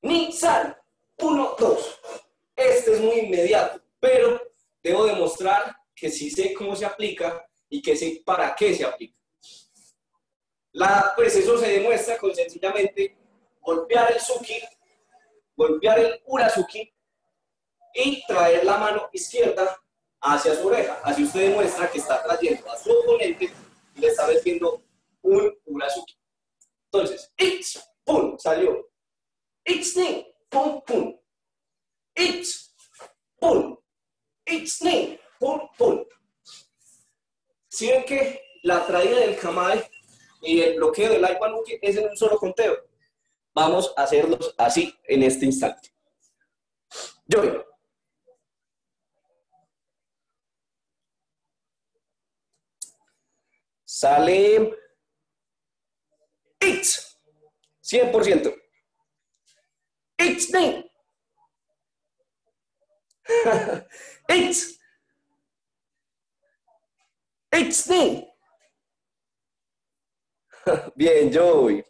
Ni sal, uno, dos. Este es muy inmediato, pero debo demostrar que sí sé cómo se aplica y que sé para qué se aplica. La, pues eso se demuestra con sencillamente golpear el suki, golpear el urazuki y traer la mano izquierda hacia su oreja. Así usted demuestra que está trayendo a su oponente y le está metiendo un urazuki. Entonces, pum, salió. It's pum, pum. It's, pum. It's pum, pum. Si ven que la traída del kamae y el bloqueo del Aiwanuki es en un solo conteo. Vamos a hacerlos así en este instante. Yo. Sale. It's. 100%. It's me. It's. It's me. Bien, Joey.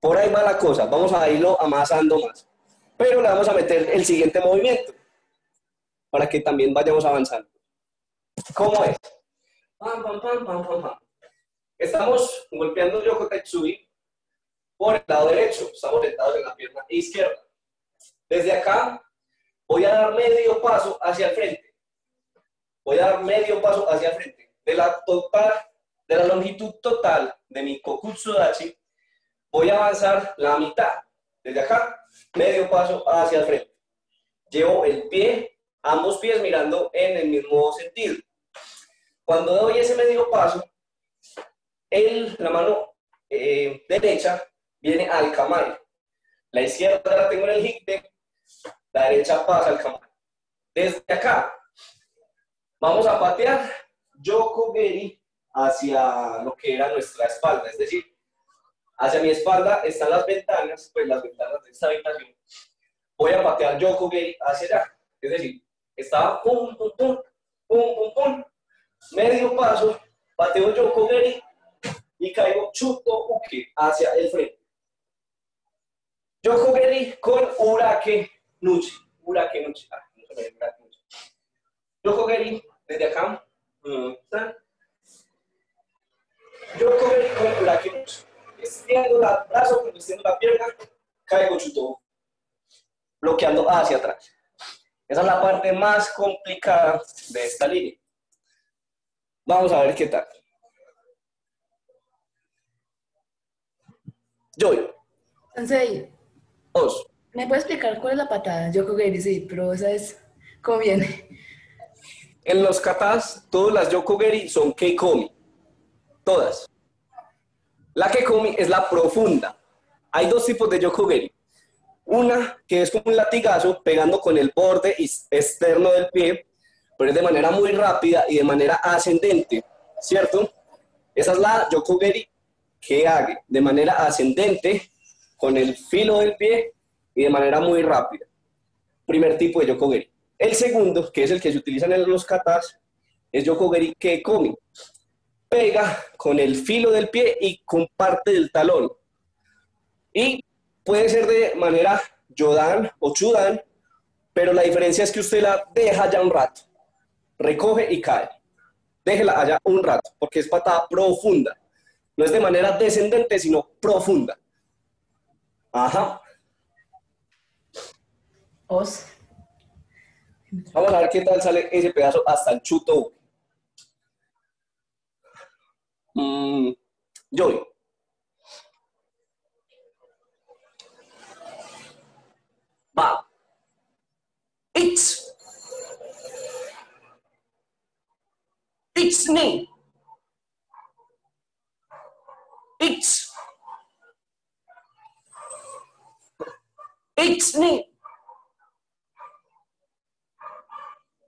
Por ahí va la cosa. Vamos a irlo amasando más. Pero le vamos a meter el siguiente movimiento para que también vayamos avanzando. ¿Cómo es? Pam, pam, pam, pam, pam, pam. Estamos golpeando Yoko Tetsui por el lado derecho. Estamos sentados en la pierna izquierda. Desde acá voy a dar medio paso hacia el frente. Voy a dar medio paso hacia el frente. De la total de la longitud total de mi Kokutsudachi, voy a avanzar la mitad. Desde acá, medio paso hacia el frente. Llevo el pie, ambos pies mirando en el mismo sentido. Cuando doy ese medio paso, el, la mano eh, derecha viene al kamai. La izquierda la tengo en el hikte, la derecha pasa al kamai. Desde acá, vamos a patear Yokogeri hacia lo que era nuestra espalda, es decir, hacia mi espalda están las ventanas, pues las ventanas de esta habitación. Voy a patear Yoko Geri hacia allá, es decir, estaba pum, pum, pum, pum, pum, pum, medio paso, pateo Yoko Geri y caigo Chuto Uke hacia el frente. Yoko Geri con Urake Nuchi, Urake Nuchi, ah, no se me Urake Nuchi. Yoko Geri desde acá, mm, yo con el la que extiendo el brazo, extiendo la pierna, caigo chuto, bloqueando hacia atrás. Esa es la parte más complicada de esta línea. Vamos a ver qué tal. Joy. Sensei, Os. ¿me puede explicar cuál es la patada? Yo que sí, pero esa es cómo viene. En los katas, todas las yokogeri son keikomi. Todas. La keikomi es la profunda. Hay dos tipos de yokogeri. Una que es como un latigazo pegando con el borde externo del pie, pero es de manera muy rápida y de manera ascendente, ¿cierto? Esa es la yokogeri que haga de manera ascendente con el filo del pie y de manera muy rápida. Primer tipo de yokogeri. El segundo, que es el que se utiliza en los katas, es yokogeri keikomi pega con el filo del pie y con parte del talón. Y puede ser de manera yodan o chudan, pero la diferencia es que usted la deja ya un rato, recoge y cae. Déjela allá un rato, porque es patada profunda. No es de manera descendente, sino profunda. Ajá. Os. Vamos a ver qué tal sale ese pedazo hasta el chuto. Mm, Joy. Va. It's. It's me. It's. It's me.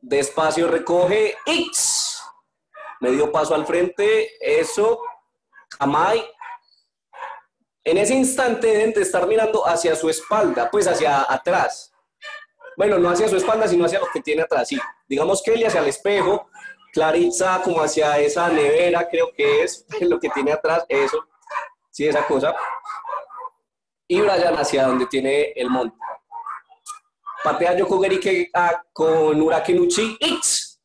Despacio recoge. It's medio paso al frente, eso, Kamai. En ese instante deben de estar mirando hacia su espalda, pues hacia atrás. Bueno, no hacia su espalda, sino hacia lo que tiene atrás. Sí. Digamos que él hacia el espejo, Claritza como hacia esa nevera, creo que es lo que tiene atrás, eso, sí, esa cosa. Y Brian hacia donde tiene el monte. Patea que, ah, con Urakenuchi It's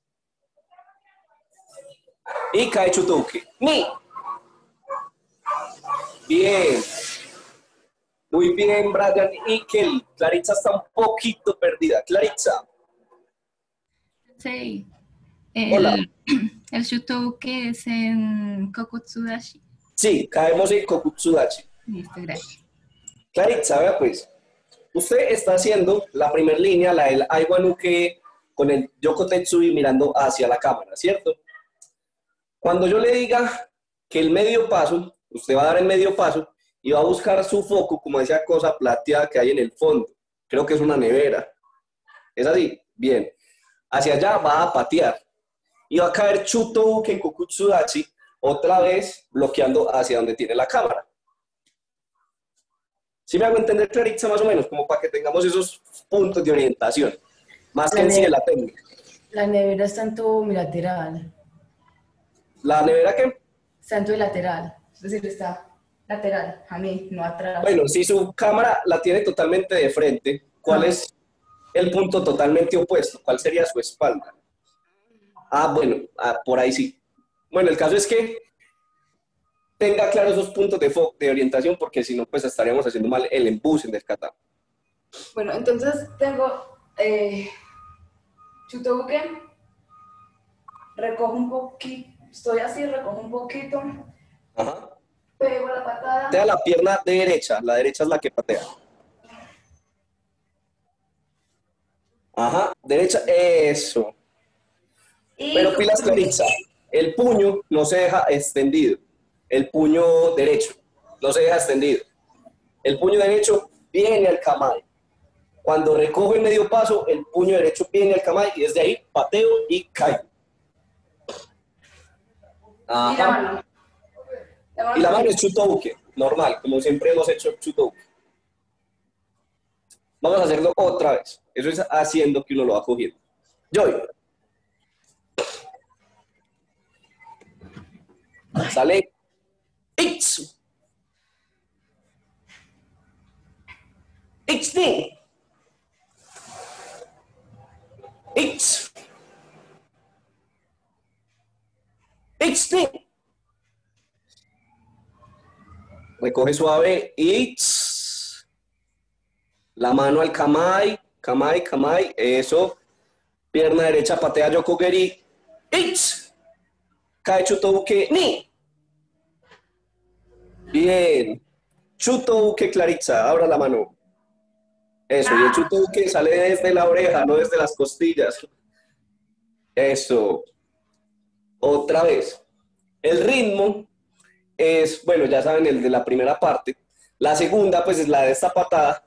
y cae chutuki. Ni, Bien. Muy bien, Brian y Kelly. Claritza está un poquito perdida. Claritza. Sí. Hola. El, el Shutouke es en Kokutsudashi. Sí, caemos en Kokutsudachi. Listo, gracias. Pues. Usted está haciendo la primera línea, la del Aiwanuke con el Yoko Tetsui mirando hacia la cámara, ¿cierto? Cuando yo le diga que el medio paso, usted va a dar el medio paso y va a buscar su foco como esa cosa plateada que hay en el fondo. Creo que es una nevera. ¿Es así? Bien. Hacia allá va a patear. Y va a caer Chuto en otra vez bloqueando hacia donde tiene la cámara. ¿Sí me hago entender, Claritza, más o menos? Como para que tengamos esos puntos de orientación. Más que en sí de la técnica. La nevera está en tu bilateral. ¿La nevera qué? Está en tu lateral. Es decir, está lateral, a mí, no atrás. Bueno, si su cámara la tiene totalmente de frente, ¿cuál es el punto totalmente opuesto? ¿Cuál sería su espalda? Ah, bueno, ah, por ahí sí. Bueno, el caso es que tenga claro esos puntos de, de orientación, porque si no, pues estaríamos haciendo mal el embus en kata. Bueno, entonces tengo eh, recojo un poquito, estoy así, recojo un poquito, Ajá. pego la patada. Patea la pierna derecha, la derecha es la que patea. Ajá, derecha, eso. y Pero pilas Claritza, el puño no se deja extendido. El puño derecho no se deja extendido. El puño derecho viene al kamai. Cuando recojo el medio paso, el puño derecho viene al kamai y desde ahí pateo y caigo. Y la mano. La mano, Y la mano es chutouke, normal, como siempre hemos hecho chutouke. Vamos a hacerlo otra vez. Eso es haciendo que uno lo va cogiendo. Joy. Sale. Itsu. Itsu. Itsu. Itsu. Recoge suave y tss. la mano al kamai, kamai, kamai, eso. Pierna derecha patea yokogeri. Itz. Cae chutouke ni. Bien. Chutouke Claritza, abra la mano. Eso, y el chutouke sale desde la oreja, no desde las costillas. Eso. Otra vez. El ritmo es, bueno, ya saben, el de la primera parte. La segunda, pues, es la de esta patada.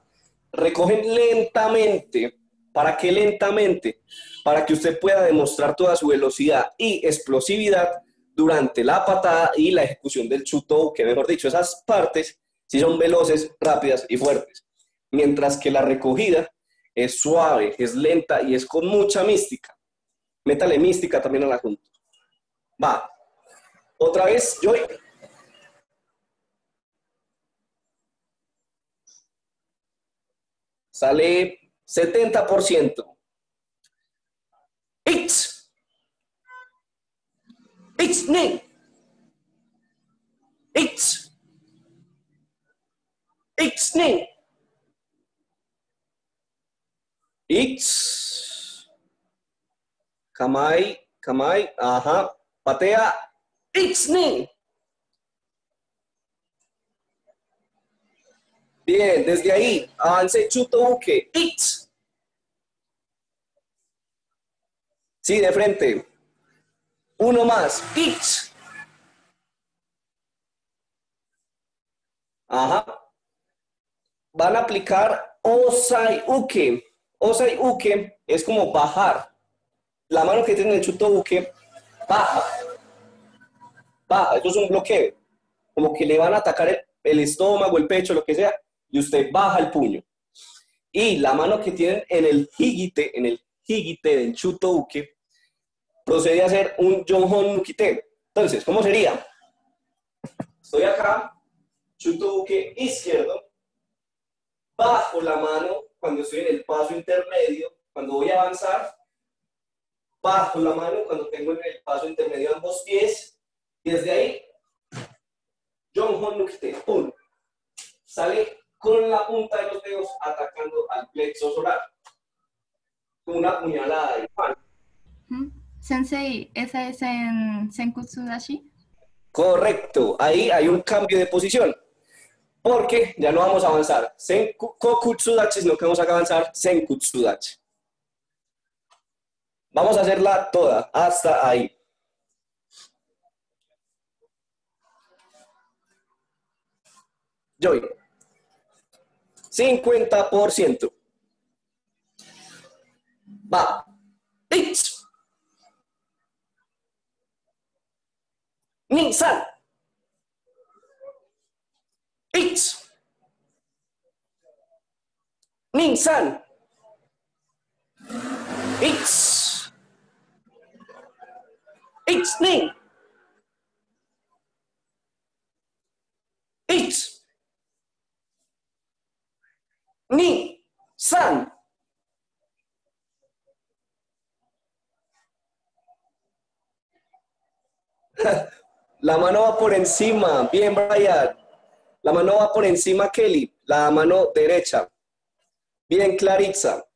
Recogen lentamente. ¿Para qué lentamente? Para que usted pueda demostrar toda su velocidad y explosividad durante la patada y la ejecución del chuto, que mejor dicho, esas partes sí son veloces, rápidas y fuertes. Mientras que la recogida es suave, es lenta y es con mucha mística. Métale mística también al asunto. Va. Otra vez, Joy. Sale 70%. It's. It's me. It's. It's me. It's. Kamai, Kamai, ajá. Patea. It's me. Bien, desde ahí, avance chuto buque. It's. Sí, de frente. Uno más. It's. Ajá. Van a aplicar Osai Uke. Osai Uke es como bajar. La mano que tiene el chuto buque baja. Baja. Esto es un bloqueo. Como que le van a atacar el, el estómago, el pecho, lo que sea, y usted baja el puño. Y la mano que tienen en el higite, en el higite del chuto uke, procede a hacer un Johon Nukite. Entonces, ¿cómo sería? Estoy acá, chuto uke izquierdo, bajo la mano cuando estoy en el paso intermedio, cuando voy a avanzar, bajo la mano cuando tengo en el paso intermedio ambos pies, y desde ahí, John Nukite, pum, sale con la punta de los dedos atacando al plexo solar. Con una puñalada de pan. Sensei, ¿esa es en Senkutsu Dashi? Correcto, ahí hay un cambio de posición. Porque ya no vamos a avanzar Senku, Kokutsudachi, sino que vamos a avanzar Senkutsudachi. Vamos a hacerla toda, hasta ahí. Joy. 50%. Va. It's. Nissan. It's. Nissan. It's. It's Ning. It's. Ni. San. La mano va por encima. Bien, Brian. La mano va por encima, Kelly. La mano derecha. Bien, Claritza.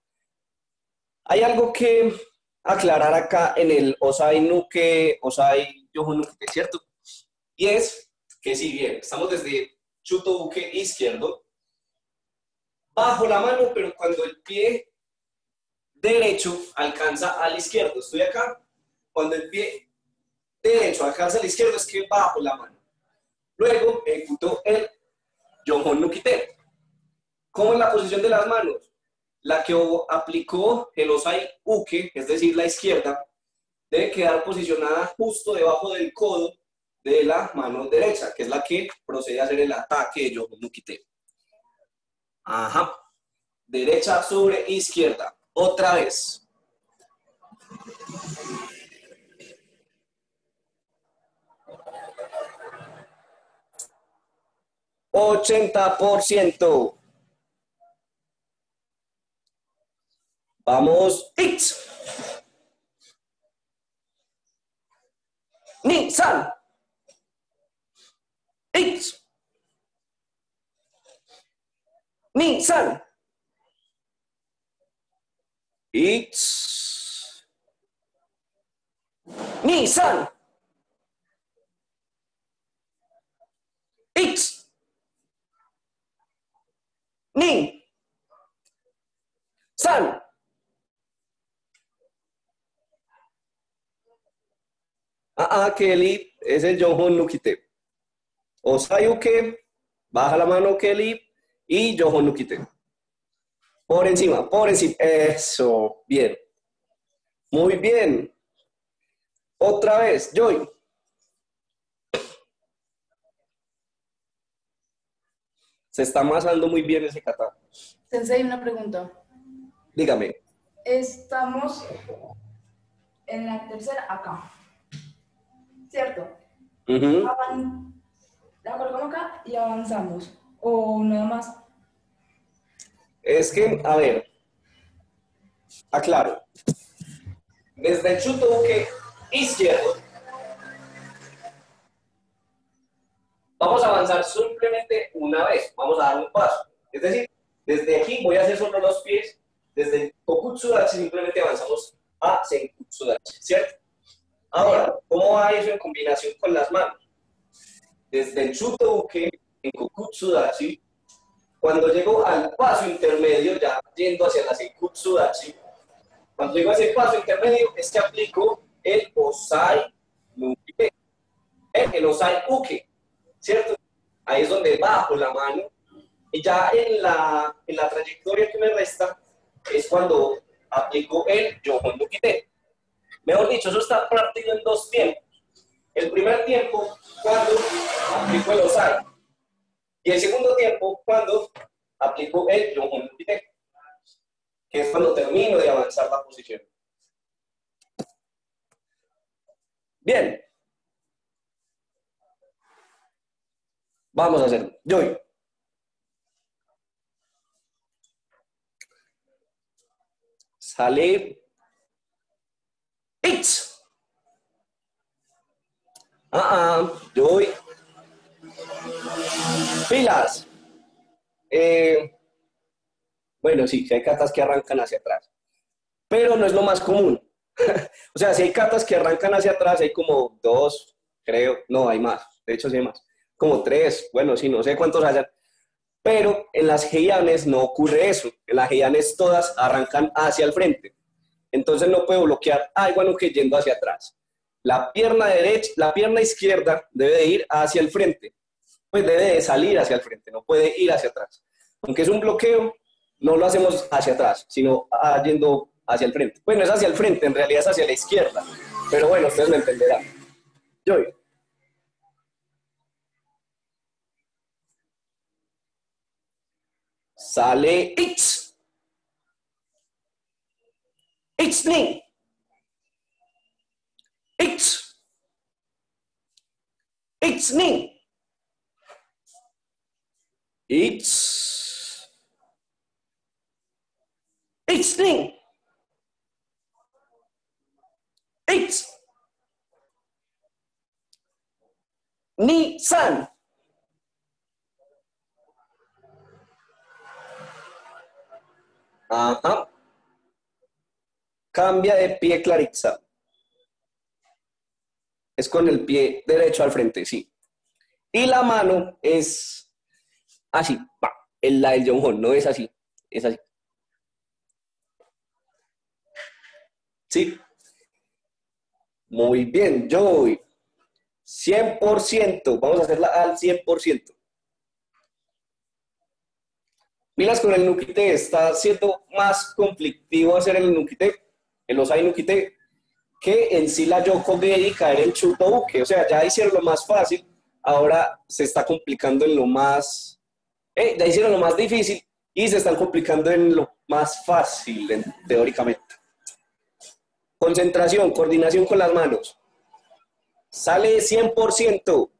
Hay algo que aclarar acá en el Osai Nuke, Osai Yohonuke, ¿cierto? Y es que si bien estamos desde Chuto Buque izquierdo, bajo la mano, pero cuando el pie derecho alcanza al izquierdo, estoy acá, cuando el pie derecho alcanza al izquierdo es que bajo la mano. Luego ejecuto el Yohon Nukite. ¿Cómo es la posición de las manos? La que aplicó el Osai Uke, es decir, la izquierda, debe quedar posicionada justo debajo del codo de la mano derecha, que es la que procede a hacer el ataque de Yohon Nukite. Ajá. Derecha sobre izquierda. Otra vez. Ochenta por ciento. Vamos. It. Nissan. It. Nissan. It's Nissan. It's Ni San. Ah, ah, Kelly, es John Nukite. Osayuke, baja la mano, Kelly, y John Nukite. Por encima, por encima. Eso, bien. Muy bien. Otra vez, Joy. Se está amasando muy bien ese kata. Sensei, una pregunta. Dígame. Estamos en la tercera acá. ¿Cierto? Ujú. Avan- La colocamos acá y avanzamos. O nada más. Es que, a ver, aclaro. Desde el chutobuque izquierdo, vamos a avanzar simplemente una vez. Vamos a dar un paso. Es decir, desde aquí voy a hacer solo los pies. Desde el Kokutsudachi simplemente avanzamos a Senkutsudachi, ¿cierto? Ahora, ¿cómo va eso en combinación con las manos? Desde el chutobuque en Kokutsudachi cuando llego al paso intermedio, ya yendo hacia la Senkutsudachi, cuando llego a ese paso intermedio es que aplico el Osai Nuke, el Osai Uke, ¿cierto? Ahí es donde bajo la mano y ya en la, en la trayectoria que me resta es cuando aplico el Yohon Nukite. Mejor dicho, eso está partido en dos tiempos. El primer tiempo, cuando aplico el Osai. Y el segundo tiempo, cuando aplico el Yohon Nukite, que es cuando termino de avanzar la posición. Bien. Vamos a hacerlo. Joy. Sale. It's. Ah, ah. Joy. Pilas. Eh, bueno, sí, sí hay catas que arrancan hacia atrás, pero no es lo más común. o sea, si hay catas que arrancan hacia atrás, hay como dos, creo, no, hay más, de hecho sí hay más, como tres, bueno, sí, no sé cuántos hayan, pero en las Heianes no ocurre eso, en las Heianes todas arrancan hacia el frente, entonces no puedo bloquear bueno, que yendo hacia atrás. La pierna derecha, la pierna izquierda debe de ir hacia el frente, pues debe de salir hacia el frente, no puede ir hacia atrás. Aunque es un bloqueo, no lo hacemos hacia atrás, sino ah, yendo hacia el frente. Bueno, es hacia el frente, en realidad es hacia la izquierda, pero bueno, ustedes me entenderán. Yo. Sale X. X ni. X. X ni. X. X ni. Eight. Nissan. Ajá. Cambia de pie Claritza. Es con el pie derecho al frente, sí. Y la mano es así, pa, el, la del John no es así, es así. Sí. Muy bien, Joey. 100%. Vamos a hacerla al 100%. Miras con el Nukite, está siendo más conflictivo hacer el Nukite, el Osai Nukite, que en sí la Yoko y caer en Chuto O sea, ya hicieron lo más fácil, ahora se está complicando en lo más... Eh, ya hicieron lo más difícil y se están complicando en lo más fácil, teóricamente. Concentración, coordinación con las manos. Sale 100%.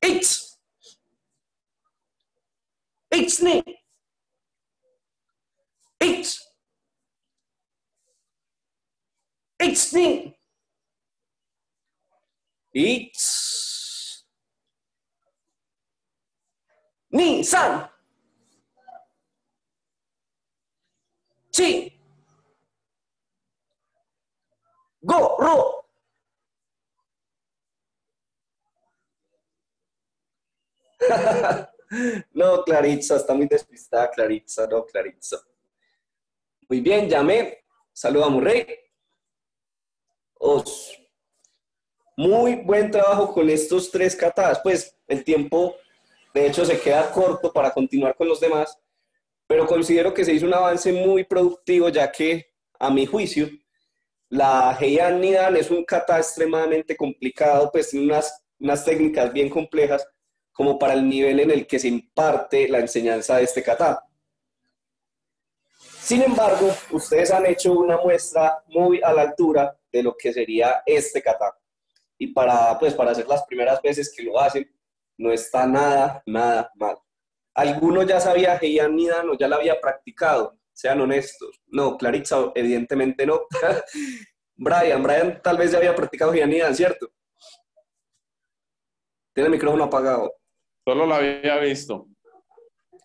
It's. It's me. It's. It's me. It's. Ni, san. Sí. Go, no, Claritza, está muy despistada, Claritza, no, Claritza. Muy bien, llamé. Saluda a Murray. Os. Muy buen trabajo con estos tres katadas. Pues el tiempo, de hecho, se queda corto para continuar con los demás, pero considero que se hizo un avance muy productivo, ya que, a mi juicio, la Heian Nidan es un kata extremadamente complicado, pues tiene unas, unas técnicas bien complejas como para el nivel en el que se imparte la enseñanza de este kata. Sin embargo, ustedes han hecho una muestra muy a la altura de lo que sería este kata. Y para, pues, para hacer las primeras veces que lo hacen, no está nada, nada mal. ¿Alguno ya sabía Heian Nidan o ya la había practicado? sean honestos. No, Claritza, evidentemente no. Brian, Brian tal vez ya había practicado Giannidan, ¿cierto? Tiene el micrófono apagado. Solo la había visto.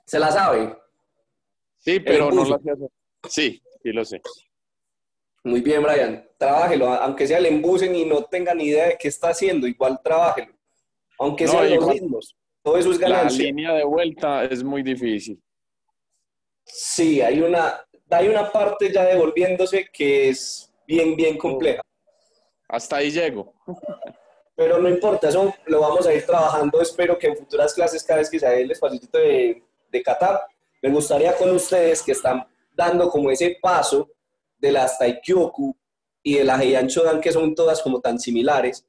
¿Se la sabe? Sí, pero no la hacía. Sí, sí lo sé. Muy bien, Brian. Trabájelo, aunque sea el embusen y no tenga ni idea de qué está haciendo, igual trabájelo. Aunque sean los ritmos. Todo eso es ganancia. La línea de vuelta es muy difícil. Sí, hay una, hay una parte ya devolviéndose que es bien, bien compleja. Hasta ahí llego. Pero no importa, eso lo vamos a ir trabajando. Espero que en futuras clases, cada vez que sea el espacio de, de kata, me gustaría con ustedes que están dando como ese paso de las Taikyoku y de la Heian Shodan, que son todas como tan similares,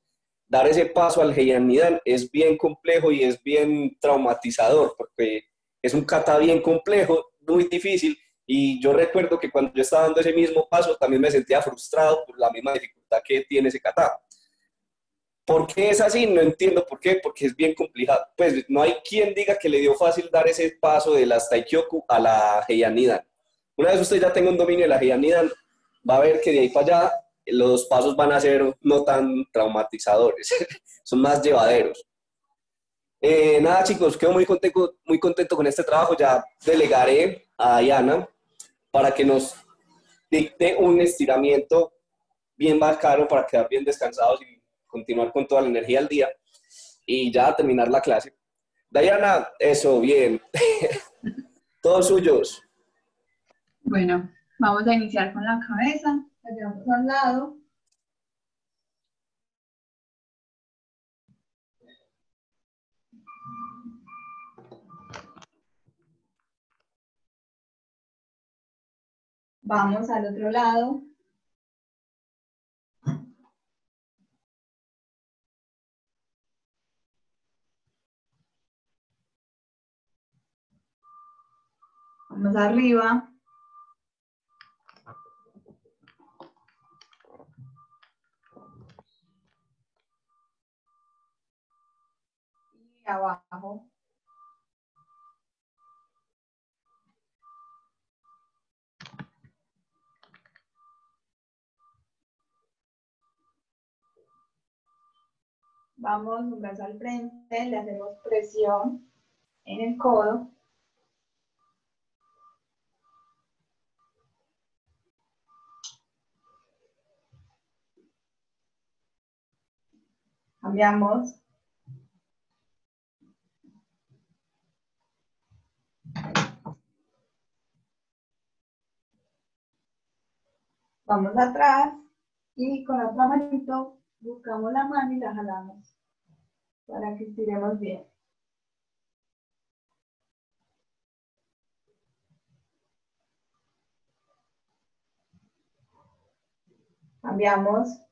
dar ese paso al Heian Nidan es bien complejo y es bien traumatizador, porque es un kata bien complejo muy difícil y yo recuerdo que cuando yo estaba dando ese mismo paso también me sentía frustrado por la misma dificultad que tiene ese kata. ¿Por qué es así? No entiendo por qué, porque es bien complicado. Pues no hay quien diga que le dio fácil dar ese paso de las Taikyoku a la Heianidan. Una vez usted ya tenga un dominio de la Heianidan, va a ver que de ahí para allá los pasos van a ser no tan traumatizadores, son más llevaderos. Eh, nada chicos, quedo muy contento, muy contento con este trabajo, ya delegaré a Diana para que nos dicte un estiramiento bien bacano para quedar bien descansados y continuar con toda la energía al día y ya terminar la clase. Diana, eso, bien. Todos suyos. Bueno, vamos a iniciar con la cabeza. La llevamos al lado. Vamos al otro lado. Arriba. Y abajo. Vamos un brazo al frente, le hacemos presión en el codo. Cambiamos. Vamos atrás y con la otra manito buscamos la mano y la jalamos para que estiremos bien. Cambiamos.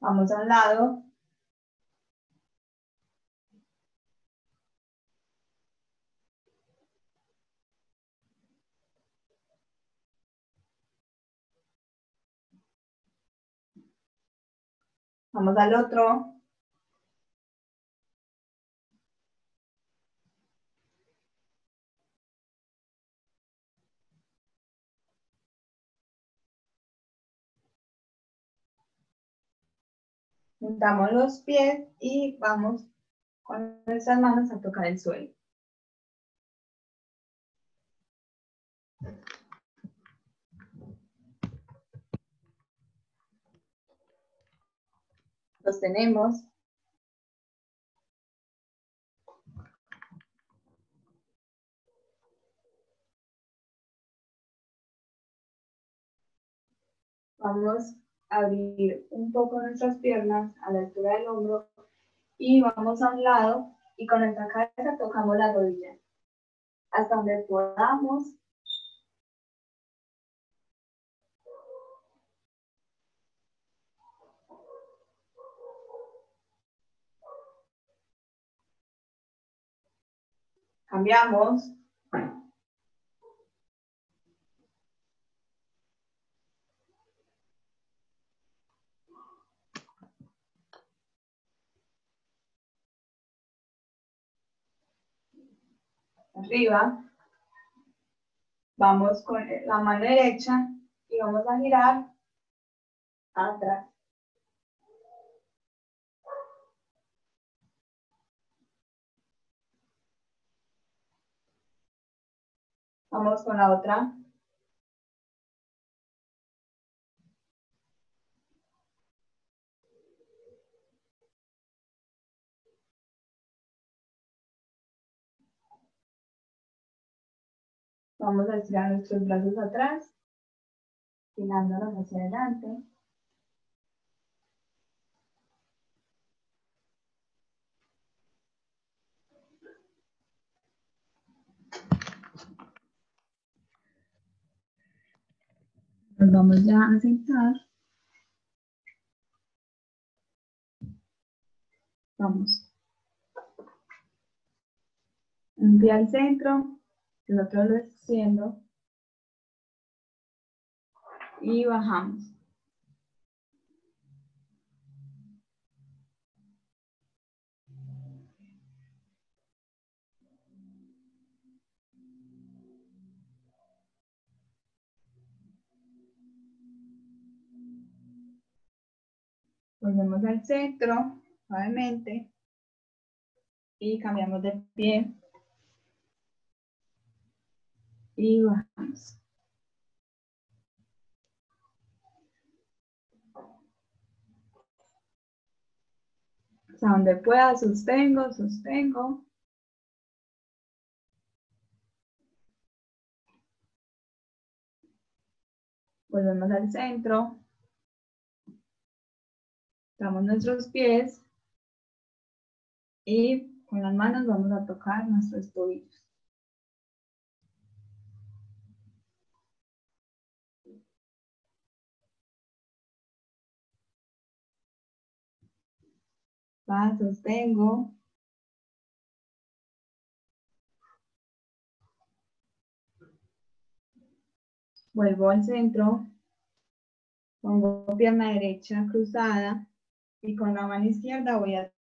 Vamos a un lado. Vamos al otro. Juntamos los pies y vamos con nuestras manos a tocar el suelo. Los tenemos. Vamos abrir un poco nuestras piernas a la altura del hombro y vamos a un lado y con nuestra cabeza tocamos la rodilla hasta donde podamos. Cambiamos. Arriba. Vamos con la mano derecha y vamos a girar atrás. Vamos con la otra. Vamos a estirar nuestros brazos atrás, girándonos hacia adelante. Nos vamos ya a sentar. Vamos. Un pie al centro, sino que lo extiendo y bajamos. Volvemos al centro, nuevamente, y cambiamos de pie. Y bajamos. Hasta donde pueda, sostengo, sostengo. Volvemos al centro. Damos nuestros pies. Y con las manos vamos a tocar nuestros tobillos. Va, sostengo. Vuelvo al centro. Pongo pierna derecha cruzada y con la mano izquierda voy atrás.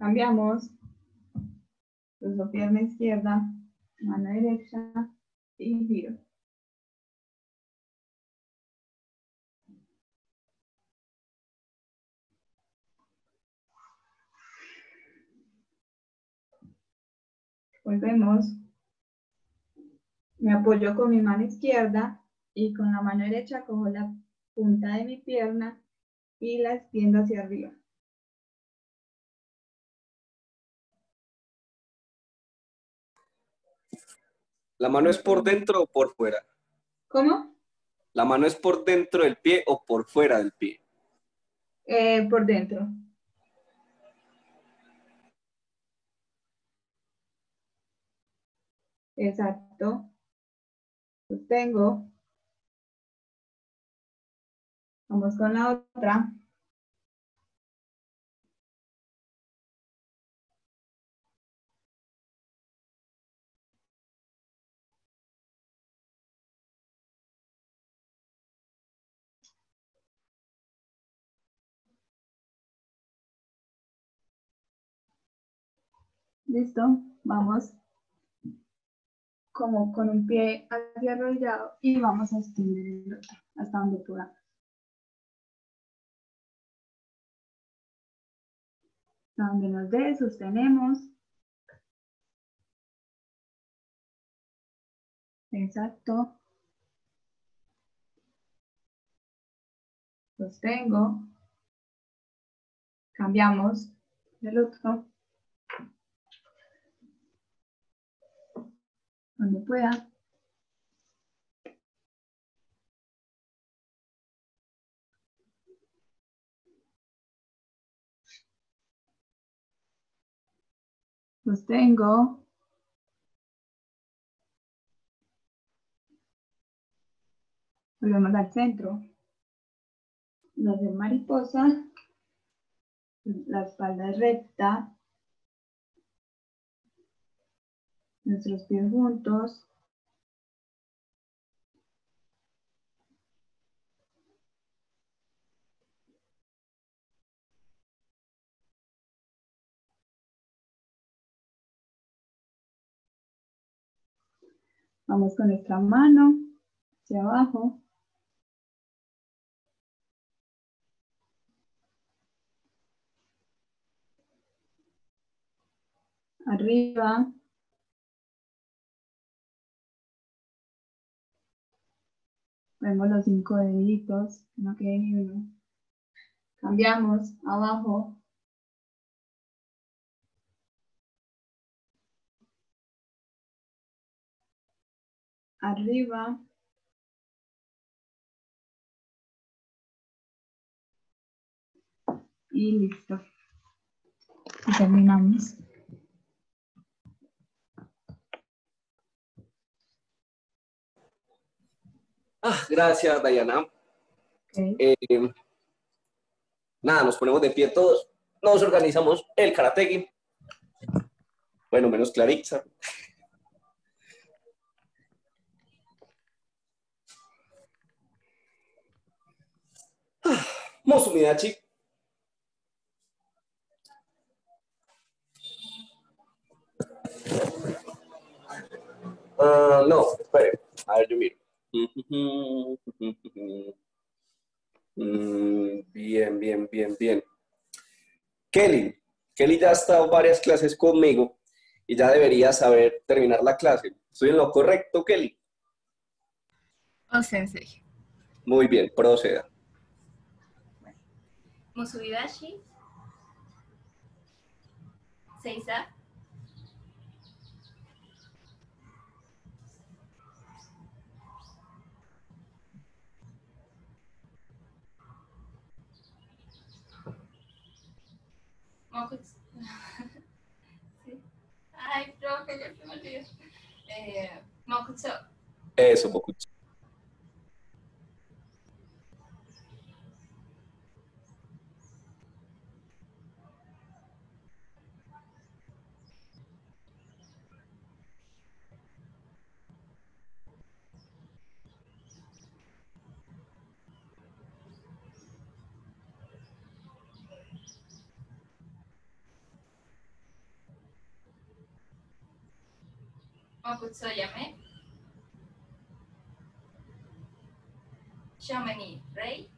Cambiamos. Cruzo pierna izquierda, mano derecha y giro. Volvemos. Me apoyo con mi mano izquierda y con la mano derecha cojo la punta de mi pierna y la extiendo hacia arriba. ¿La mano es por dentro o por fuera? ¿Cómo? ¿La mano es por dentro del pie o por fuera del pie? Eh, por dentro. Exacto. Sostengo. Vamos con la otra. Listo, vamos como con un pie hacia arrollado y vamos a extender el otro hasta donde podamos. Hasta donde nos dé, sostenemos. Exacto. Sostengo. Cambiamos del otro. Donde pueda. Sostengo. Volvemos al centro. Nos de mariposa. La espalda es recta. Nuestros pies juntos. Vamos con nuestra mano hacia abajo. Arriba. Vemos los cinco deditos, no quede ni uno. Cambiamos abajo. Arriba. Y listo. Terminamos. Ah, gracias, Dayana. Eh, nada, nos ponemos de pie todos, nos organizamos el karategi. Bueno, menos Clarixa. Ah, Mosumidachi. Uh, no, espere. A ver, yo miro. Bien, bien, bien, bien. Kelly. Kelly ya ha estado varias clases conmigo y ya debería saber terminar la clase. ¿Estoy en lo correcto, Kelly? O sensei. Muy bien, proceda. Musubidashi. Seiza. Mokutsu. Sí. Ay, profe, ya me olvidó. Eh, Mokutsu. Eso, Bokuchi. Mokutsu yame. Show ni rei.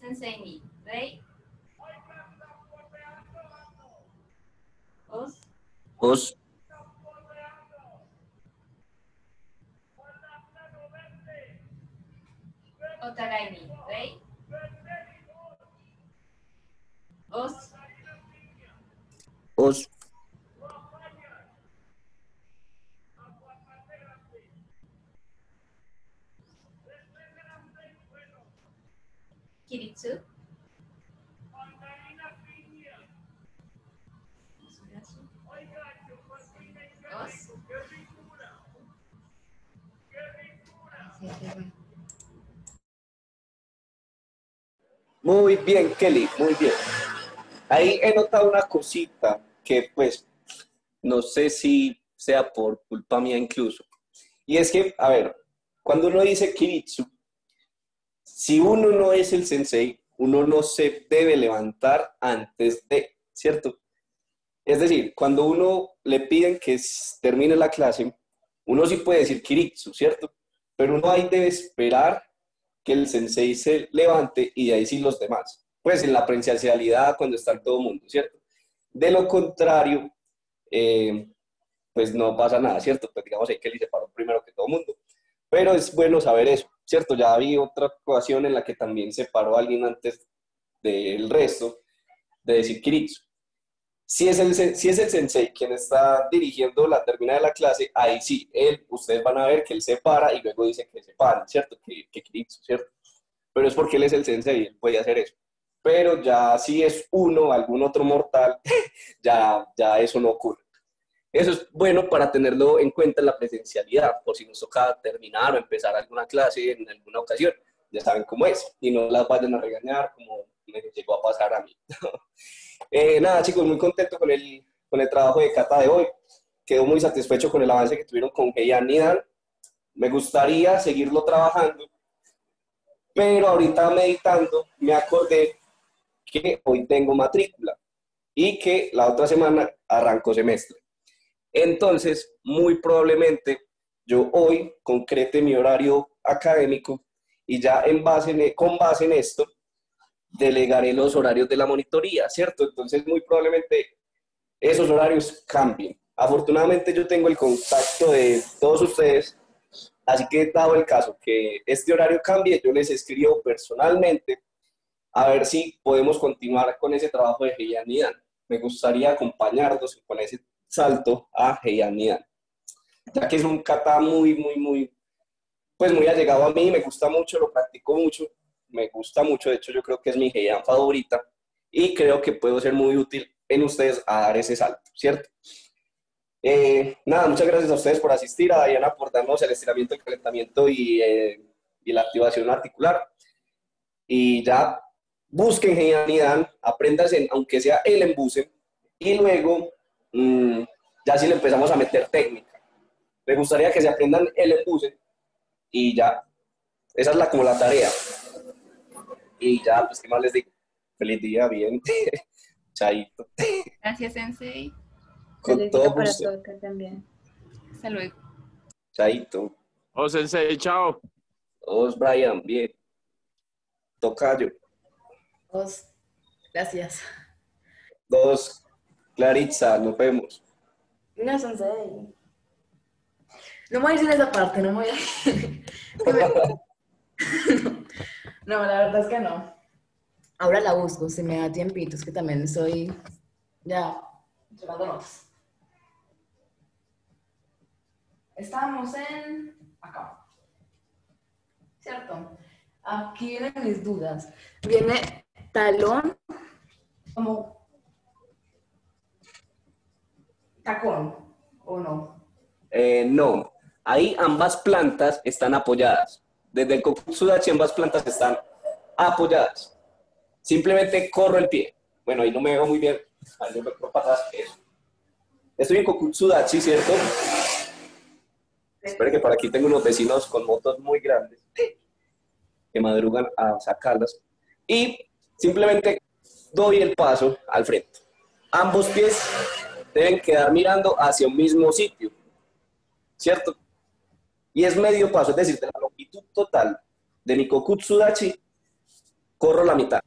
Sensei ni rei. Os. Os. Otagai ni rei. Os. Os. Kiritsu. Muy bien, Kelly, muy bien. Ahí he notado una cosita que pues no sé si sea por culpa mía incluso. Y es que, a ver, cuando uno dice Kiritsu, si uno no es el sensei, uno no se debe levantar antes de, ¿cierto? Es decir, cuando uno le piden que termine la clase, uno sí puede decir Kiritsu, ¿cierto? Pero uno ahí debe esperar que el sensei se levante y de ahí sí los demás. Pues en la presencialidad, cuando está todo el mundo, ¿cierto? De lo contrario, eh, pues no pasa nada, ¿cierto? Pues digamos ahí que él se primero que todo el mundo. Pero es bueno saber eso, ¿cierto? Ya había otra ocasión en la que también se paró alguien antes del resto de decir Kiritsu. Si es, el, si es el sensei quien está dirigiendo la terminada de la clase, ahí sí, él, ustedes van a ver que él se para y luego dice que se para, ¿cierto? Que, que Kiritsu, ¿cierto? Pero es porque él es el sensei, él puede hacer eso. Pero ya si es uno, algún otro mortal, ya, ya eso no ocurre. Eso es bueno para tenerlo en cuenta en la presencialidad, por si nos toca terminar o empezar alguna clase en alguna ocasión. Ya saben cómo es y no las vayan a regañar como me llegó a pasar a mí. Eh, nada, chicos, muy contento con el, con el trabajo de Cata de hoy. Quedo muy satisfecho con el avance que tuvieron con Heian y Dan. Me gustaría seguirlo trabajando, pero ahorita meditando me acordé que hoy tengo matrícula y que la otra semana arranco semestre. Entonces, muy probablemente yo hoy concrete mi horario académico y ya en base en- con base en esto delegaré los horarios de la monitoría, ¿cierto? Entonces, muy probablemente esos horarios cambien. Afortunadamente yo tengo el contacto de todos ustedes, así que dado el caso que este horario cambie, yo les escribo personalmente a ver si podemos continuar con ese trabajo de Heian y Dan. Me gustaría acompañarlos con ese salto a Heian y Dan, ya que es un kata muy, muy, muy, pues muy allegado a mí, me gusta mucho, lo practico mucho, me gusta mucho, de hecho yo creo que es mi Heian favorita y creo que puedo ser muy útil en ustedes a dar ese salto, ¿cierto? Eh, nada, muchas gracias a ustedes por asistir, a Diana por darnos el estiramiento, el calentamiento y, eh, la activación articular. Y ya busquen genialidad, apréndanse, aunque sea el embuse, y luego mm, ya si le empezamos a meter técnica. Me gustaría que se aprendan el embuse y ya. Esa es la, como la tarea. Y ya, pues, ¿qué más les digo? Feliz día, bien. Chaito. Gracias, Sensei. Con Feliz todo día para gusto. todos bien. Hasta luego. Chaito. Oh, Sensei, chao. Os, Brian, bien. Tocayo. Dos. Gracias. Dos, Claritza, nos vemos. No, sensei. No me voy a ir en esa parte, no me voy a ir. No, la verdad es que no. Ahora la busco, si me da tiempito, es que también estoy ya llevando notas. Estamos en acá. ¿Cierto? Aquí vienen mis dudas. Viene talón como tacón, ¿o no? Eh, no, ahí ambas plantas están apoyadas. Desde el Kokutsudachi ambas plantas están apoyadas. Simplemente corro el pie. Bueno, ahí no me veo muy bien. Me corro para atrás. Estoy en Kokutsudachi, ¿cierto? Espero que por aquí tengo unos vecinos con motos muy grandes que madrugan a sacarlas. Y simplemente doy el paso al frente. Ambos pies deben quedar mirando hacia un mismo sitio. ¿cierto? Y es medio paso, es decir, de la total de mi kokutsudachi, corro la mitad.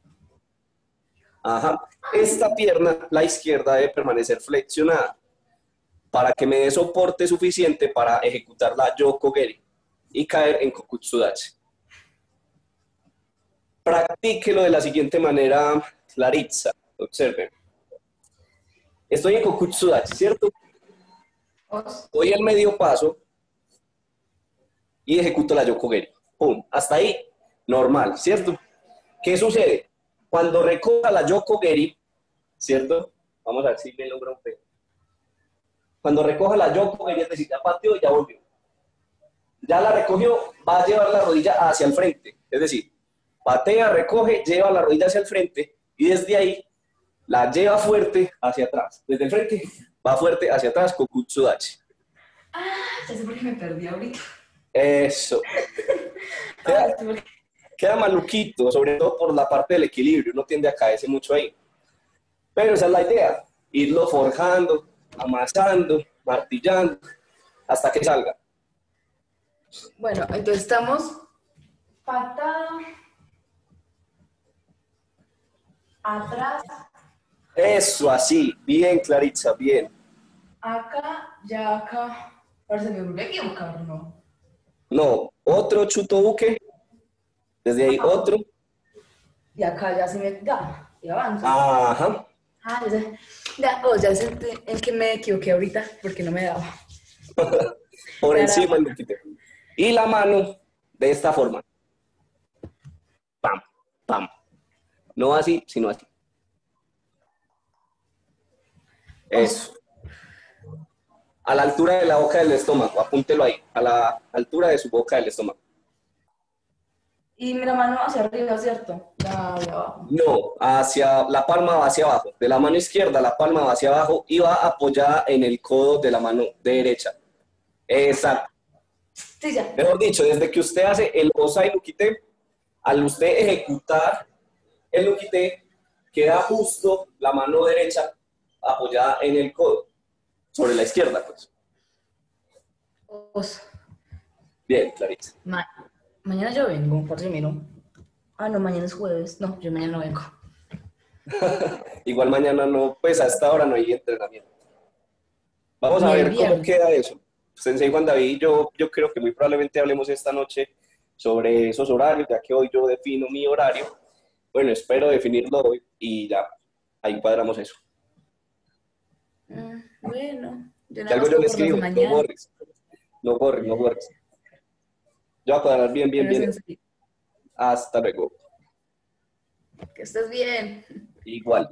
Ajá. Esta pierna, la izquierda, debe permanecer flexionada para que me dé soporte suficiente para ejecutar la yokogeri y caer en kokutsudachi. Practíquelo de la siguiente manera, Claritza. Observe. Estoy en kokutsudachi, ¿cierto? doy el medio paso y ejecuto la yokogeri. ¡Pum! Hasta ahí, normal, ¿cierto? ¿Qué sucede? Cuando recoja la yokogeri, ¿cierto? Vamos a ver si me logra un pedo. Cuando recoja la yokogeri, es decir, ya pateó y ya volvió. Ya la recogió, va a llevar la rodilla hacia el frente. Es decir, patea, recoge, lleva la rodilla hacia el frente y desde ahí la lleva fuerte hacia atrás. Desde el frente va fuerte hacia atrás, kokutsudachi. Ya sé por qué me perdí ahorita. Eso. Queda, queda maluquito, sobre todo por la parte del equilibrio. Uno tiende a caerse mucho ahí. Pero esa es la idea. Irlo forjando, amasando, martillando, hasta que salga. Bueno, entonces estamos patada atrás, Eso, así. Bien, Claritza, bien. acá, ya acá. Parece que me volví a equivocar, ¿no? No, otro chutobuque. Desde ahí otro. Y acá ya se me da, y avanzo. Ajá. Ah, ya. Ya, oh, ya sé en qué me equivoqué ahorita, porque no me daba. Por encima el luquite. Y la mano de esta forma. Pam, pam. No así, sino así. Eso. A la altura de la boca del estómago, apúntelo ahí, a la altura de su boca del estómago. Y mi mano hacia arriba, ¿cierto? Ya, ya abajo. No, hacia la palma va hacia abajo. De la mano izquierda, la palma va hacia abajo y va apoyada en el codo de la mano derecha. Exacto. Sí, ya. Mejor dicho, desde que usted hace el Osai Nukite, al usted ejecutar el Nukite, queda justo la mano derecha apoyada en el codo, sobre la izquierda, pues. Bien, Clarice. Ma- mañana yo vengo, por si miro. Ah, no, mañana es jueves. No, yo mañana no vengo. Igual mañana no, pues a esta hora no hay entrenamiento. Vamos a ver cómo queda eso. Sensei Juan David, yo, yo creo que muy probablemente hablemos esta noche sobre esos horarios, ya que hoy yo defino mi horario. Bueno, espero definirlo hoy y ya, ahí cuadramos eso. Mm, bueno, yo nada algo más yo le escribo, no borres. No borres, no borres. Yo voy a cuadrar bien, bien, bien. Hasta luego. Que estés bien. Igual.